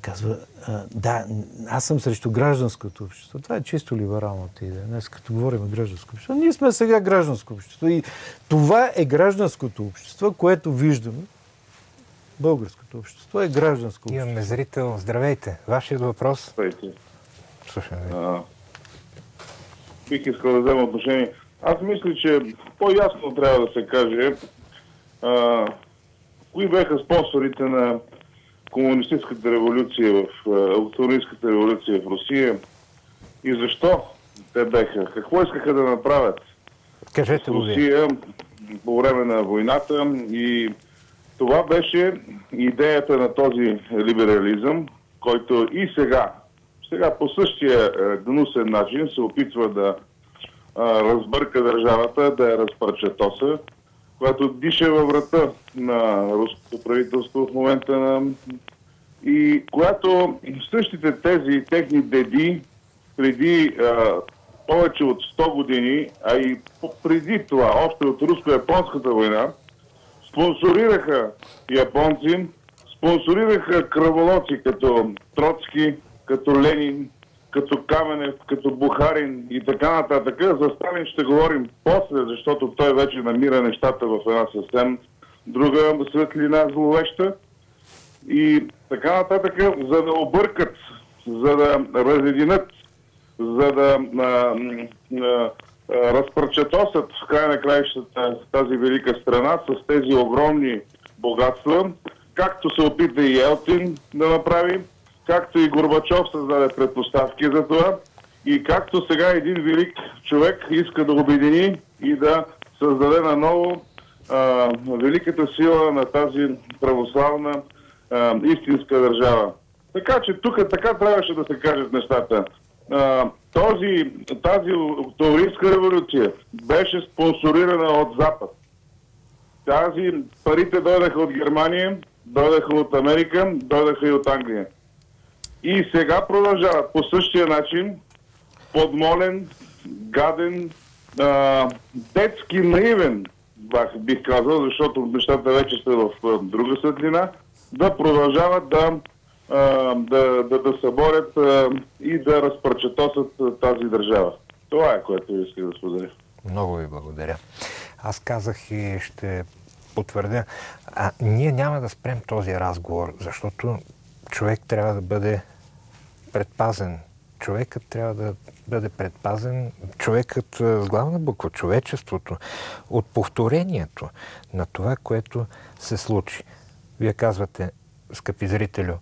S6: казва, а, да, аз съм срещу гражданското общество. Това е чисто либералната идея. Днес като говорим гражданско общество, ние сме сега гражданско общество. И това е гражданското общество, което виждаме. Българското общество е гражданско общество.
S1: Имаме зрител. Здравейте. Вашият въпрос.
S7: Здравейте.
S1: Слушаме
S7: бих искал да взема отношение. Аз мисля, че по-ясно трябва да се каже а, кои бяха спонсорите на комунистическата революция в а, комунистическата революция в Русия и защо те беха. Какво искаха да направят
S1: Кажете го.
S7: Русия по време на войната и това беше идеята на този либерализъм, който и сега, сега по същия е, гнусен начин се опитва да разбърка държавата, да я разпърчатоса, която диша във врата на руското правителство в момента на... и която същите тези техни деди преди повече от 100 години, а и преди това, още от руско-японската война, спонсорираха японци, спонсорираха кръволоци като Троцки, като Ленин, като Каменев, като Бухарин и така нататък. За Сталин ще говорим после, защото той вече намира нещата в една съвсем друга светлина зловеща. И така нататък, за да объркат, за да разединят, за да а, а, разпърчатосат в край на краищата тази велика страна с тези огромни богатства, както се опита и Елтин да направи, както и Горбачов създаде предпоставки за това и както сега един велик човек иска да обедини и да създаде наново а, великата сила на тази православна а, истинска държава. Така че тук така трябваше да се кажат нещата. А, този, тази октомврийска революция беше спонсорирана от Запад. Тази парите дойдаха от Германия, дойдаха от Америка, дойдаха и от Англия. И сега продължават по същия начин, подмолен, гаден, а, детски наивен, бих казал, защото нещата вече са в друга светлина, да продължават да, а, да, да, да съборят а, и да разпърчетосат тази държава. Това е, което исках да споделя.
S1: Много ви благодаря. Аз казах и ще потвърдя, а ние няма да спрем този разговор, защото човек трябва да бъде предпазен. Човекът трябва да бъде предпазен, човекът с главна буква, човечеството, от повторението на това, което се случи. Вие казвате, скъпи зрителю,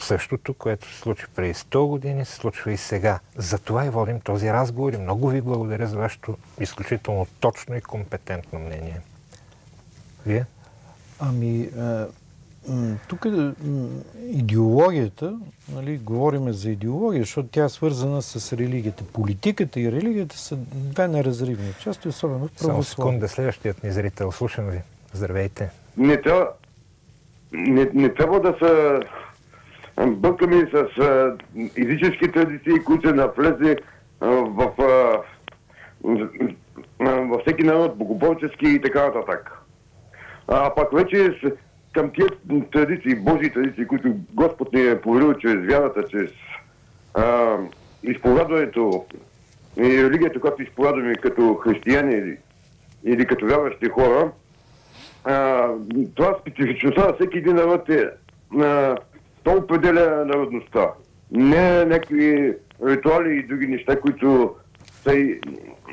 S1: същото, което се случи преди 100 години, се случва и сега. Затова и водим този разговор и много ви благодаря за вашето изключително точно и компетентно мнение. Вие?
S6: Ами, тук идеологията, нали, говорим за идеология, защото тя е свързана с религията. Политиката и религията са две неразривни части, особено в
S1: Само
S6: православие.
S1: секунда, следващият ни зрител. Слушам ви. Здравейте.
S8: не трябва, не, не трябва да са бъркаме с а, езически традиции, които са навлезли в, а, в, във всеки народ, богоборчески и така нататък. А пък вече към тия традиции, Божии традиции, които Господ ни е поверил чрез вярата, чрез а, изповядването и религията, която изповядваме като християни или, или като вярващи хора, а, това специфичността на всеки един народ е а, то определя народността. Не някакви ритуали и други неща, които са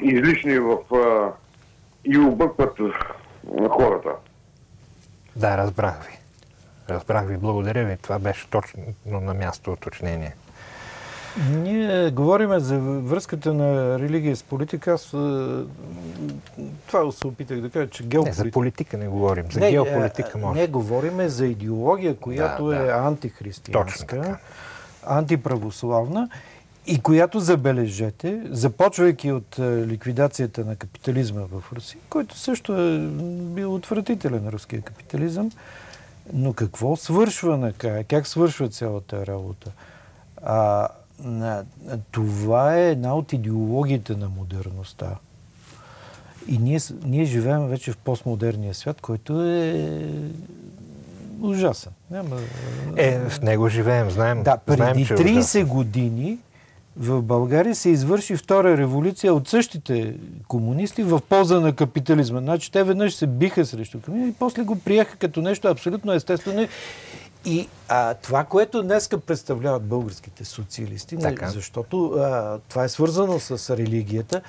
S8: излишни в а, и объркват хората.
S1: Да, разбрах ви. Разбрах ви. Благодаря ви. Това беше точно на място уточнение.
S6: Ние говорим за връзката на религия с политика. Аз а, това се опитах да кажа, че
S1: Не,
S6: геополитика...
S1: за политика не говорим. За
S6: Не,
S1: геополитика
S6: а,
S1: може.
S6: Не, говориме за идеология, която
S1: Да,
S6: е
S1: да.
S6: антихристиянска,
S1: Точно така.
S6: антиправославна и която, забележете, започвайки от е, ликвидацията на капитализма в Русия, който също е бил отвратителен руския капитализъм, но какво свършва накрая? Как свършва цялата работа? А, това е една от идеологиите на модерността. И ние, ние живеем вече в постмодерния свят, който е ужасен. Няма...
S1: Е, в него живеем. Знаем,
S6: Да, преди
S1: знаем че е
S6: 30
S1: ужасно.
S6: години в България се извърши втора революция от същите комунисти в полза на капитализма. Значи те веднъж се биха срещу капитализма и после го приеха като нещо абсолютно естествено. И а, това, което днеска представляват българските социалисти,
S1: Така.
S6: защото а, това е свързано с религията,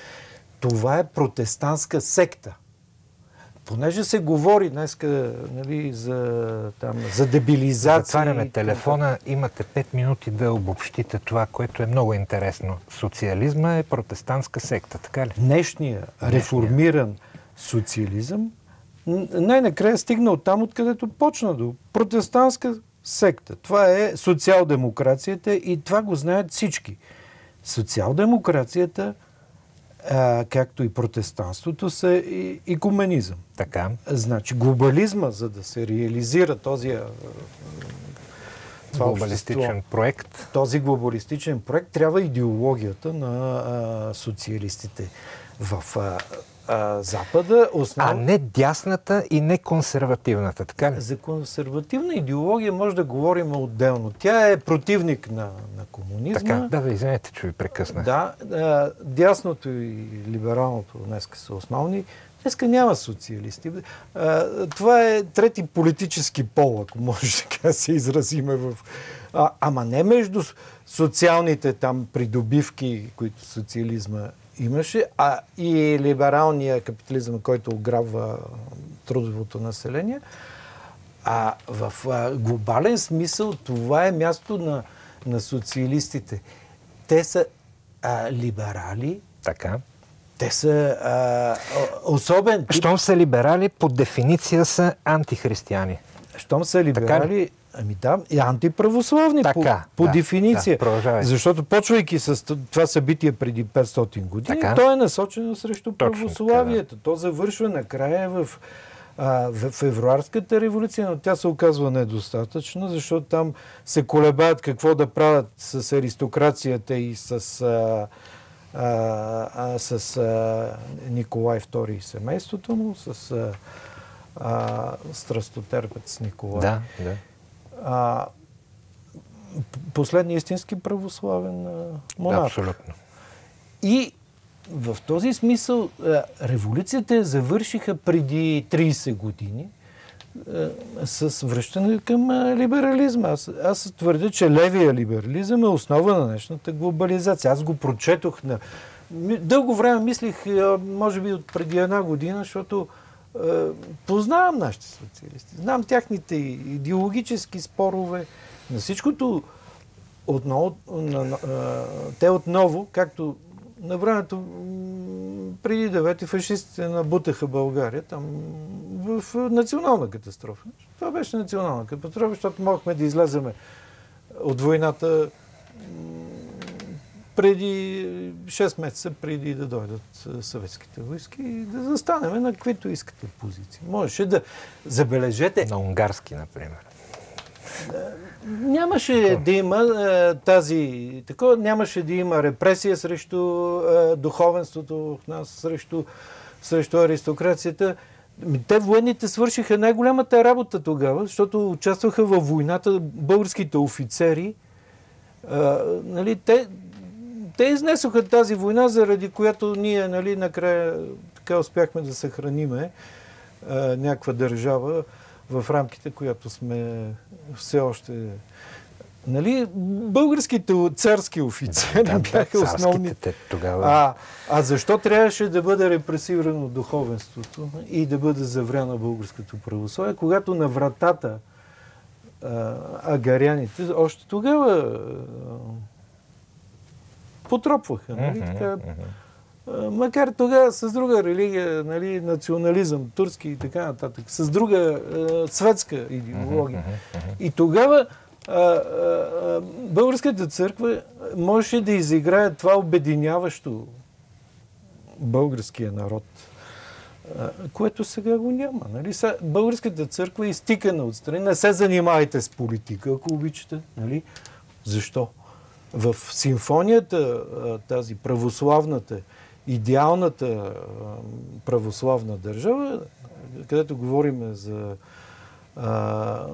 S6: това е протестантска секта. Понеже се говори днеска нали, за, там, за дебилизация.
S1: Затваряме телефона. Имате 5 минути да обобщите това, което е много интересно. Социализма е протестантска секта, така ли?
S6: днешния реформиран социализъм най-накрая стигна от там, откъдето почна до протестантска секта. Това е социал-демокрацията и това го знаят всички. Социал-демокрацията, а, както и протестанството, са и, икуменизъм.
S1: Така.
S6: Значи глобализма, за да се реализира този а, това
S1: Глобалистичен
S6: общество,
S1: проект.
S6: този глобалистичен проект, трябва идеологията на а, социалистите в а, а, Запада.
S1: А
S6: Основ...
S1: не дясната и не консервативната, така ли?
S6: За консервативна идеология може да говорим отделно. Тя е противник на, на комунизма.
S1: Така, да, да, извинете, че ви прекъснах.
S6: Да, а, дясното и либералното днеска са основни. Днеска няма социалисти. А, това е трети политически пол, ако може така се изразиме в... А, ама не между социалните там придобивки, които социализма Имаше, а и либералния капитализъм, който ограбва трудовото население. А в а, глобален смисъл това е място на, на социалистите. Те са а, либерали,
S1: Така.
S6: те са а, особен тип.
S1: Щом са либерали, по дефиниция са антихристияни.
S6: Щом са либерали, ами да, и антиправославни
S1: Така,
S6: по, по
S1: да,
S6: дефиниция.
S1: да.
S6: Защото почвайки с това събитие преди 500 години,
S1: Така.
S6: то е насочено срещу
S1: Точно
S6: православието. То завършва накрая в, в февруарската революция, но тя се оказва недостатъчна, защото там се колебаят какво да правят с аристокрацията и с, а, а, с а, Николай II и семейството му, с а, страстотерпец Николай.
S1: Да, да.
S6: А, п- последният истински православен монарх.
S1: Абсолютно.
S6: И в този смисъл революцията завършиха преди 30 години с връщане към либерализма. Аз, аз твърдя, че левия либерализъм е основа на днешната глобализация. Аз го прочетох на... Дълго време мислих, може би от преди една година, защото познавам нашите социалисти. Знам тяхните идеологически спорове. На всичкото отново, на, на, а, те отново, както на времето преди 9 фашистите набутаха България там в национална катастрофа. Това беше национална катастрофа, защото могахме да излеземе от войната преди 6 месеца преди да дойдат а, съветските войски и да застанем на каквито искате позиции. Можеше да забележете
S1: На унгарски, например.
S6: Нямаше да има е, тази такова, нямаше да има репресия срещу е, духовенството в нас, срещу, срещу аристокрацията. Те военните свършиха най-голямата работа тогава, защото участваха във войната българските офицери. Е, нали, те, те изнесоха тази война, заради която ние нали, накрая така успяхме да съхраниме е, някаква държава в рамките, която сме все още... Нали, българските царски офицери
S1: Да, да,
S6: бяха
S1: царските
S6: основни.
S1: те тогава.
S6: А, а защо трябваше да бъде репресирано духовенството и да бъде завряно българското православие, когато на вратата а, агаряните още тогава а, потропваха. Нали? Така, макар тогава с друга религия, нали, национализъм, турски и така нататък, с друга а, светска идеология. И тогава а, а, а, българската църква можеше да изиграе това обединяващо българския народ, а, което сега го няма. Нали? Са, българската църква е изтикана отстрани. Не се занимайте с политика, ако обичате. Нали? Защо? В симфонията, тази православната, идеалната православна държава, където говорим за,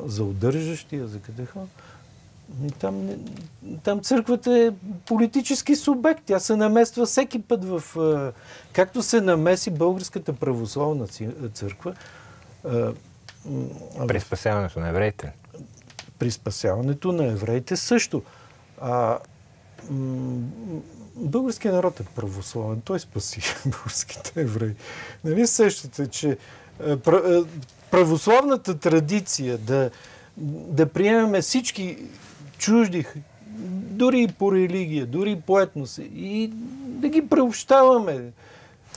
S6: за удържащия, за къде хора, там, там църквата е политически субект. Тя се намества всеки път в... Както се намеси Българската православна църква
S1: При спасяването на евреите.
S6: при спасяването на евреите също. А, българският народ е православен. Той спаси *laughs* българските евреи. Нали сещате, че пра- а, православната традиция да, да приемаме всички чужди, дори и по религия, дори и по етнос, и да ги преобщаваме.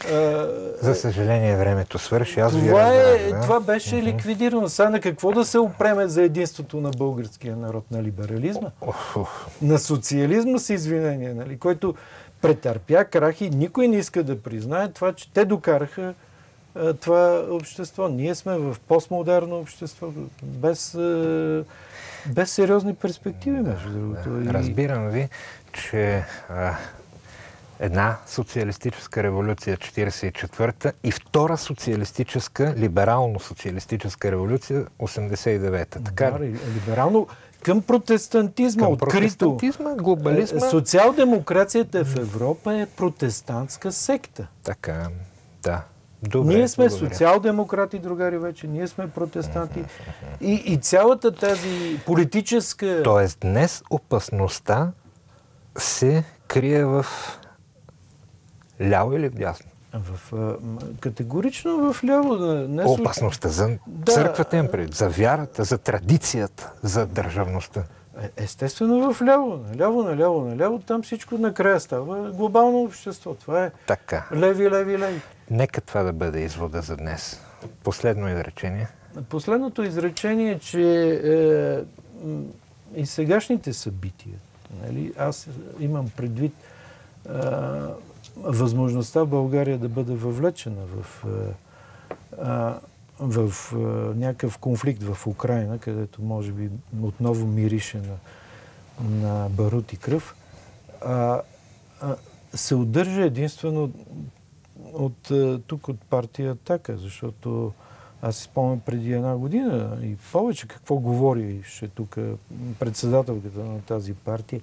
S6: А,
S1: За съжаление, времето свърши. Аз ви
S6: това, е,
S1: разбрах, да?
S6: това беше ликвидирано. Сега на какво да се опреме за единството на българския народ? На либерализма?
S1: Уф, уф.
S6: На социализма с извинение, нали? който претърпя крах и никой не иска да признае това, че те докараха а, това общество. Ние сме в постмодерно общество, без, а, без сериозни перспективи, между другото. И-
S1: Разбирам ви, че а, една социалистическа революция 44-та и втора социалистическа, либерално-социалистическа революция 89-та. Така
S6: Да,
S1: ли?
S6: ли- либерално към протестантизма,
S1: Към
S6: открито.
S1: протестантизма, глобализма.
S6: Е, Социал-демокрацията в Европа е протестантска секта.
S1: Така, да. Добре,
S6: ние сме
S1: благодаря.
S6: социал-демократи, другари вече, ние сме протестанти. И, и цялата тази политическа...
S1: Тоест днес опасността се крие в Ляво или вдясно?
S6: В, категорично в ляво. Не,
S1: Опасността за
S6: Да.
S1: църквата им пред, за вярата, за традицията, за държавността.
S6: Е, Естествено в ляво, наляво, наляво, наляво, там всичко накрая става глобално общество. Това е
S1: Така.
S6: леви, леви, леви.
S1: Нека това да бъде извода за днес. Последно изречение.
S6: Последното изречение е, че е, и сегашните събития, нали, аз имам предвид е, възможността България да бъде въвлечена в, е, в е, някакъв конфликт в Украина, където може би отново мирише на, на барут и кръв, се удържа единствено от е, тук от партия Атака, защото аз си спомням преди една година и повече какво говорише тук председателката на тази партия.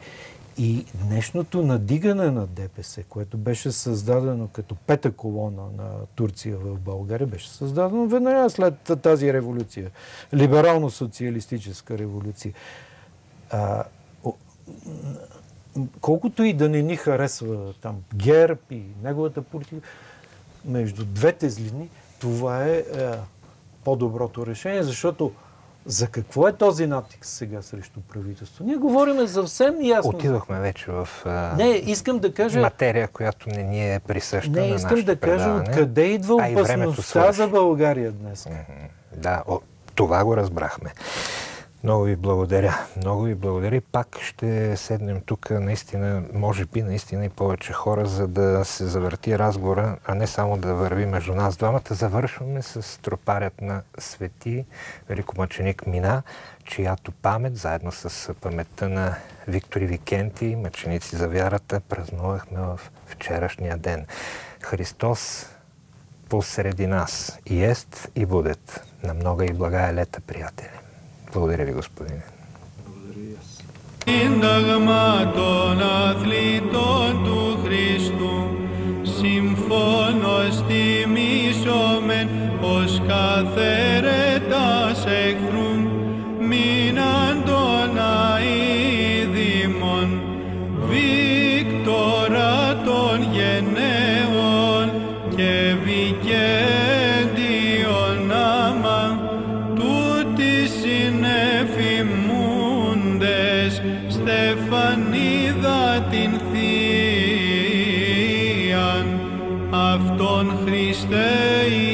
S6: И днешното надигане на ДПС, което беше създадено като пета колона на Турция в България, беше създадено веднага след тази революция. Либерално-социалистическа революция. А, колкото и да не ни харесва там ГЕРБ и неговата политика, между двете злини, това е, е по-доброто решение, защото за какво е този натиск сега срещу правителство? Ние говорим съвсем ясно.
S1: Отидохме вече в а,
S6: Не, искам да кажа,
S1: материя, която не ни е присъща
S6: не, искам да кажа откъде идва опасността за България днес.
S1: Да, о, това го разбрахме. Много ви благодаря. Много ви благодаря. Пак ще седнем тук наистина, може би наистина и повече хора, за да се завърти разговора, а не само да върви между нас двамата. Завършваме с тропарят на свети великомъченик Мина, чиято памет, заедно с паметта на Виктори Викенти, мъченици за вярата, празнувахме в вчерашния ден. Христос посреди нас и ест и будет. На много и блага е лета, приятели. Благодаря ви, господине.
S9: Σύνταγμα των αθλητών του Χριστού Συμφώνως τιμήσομεν ως καθαίρετας εχθρούν day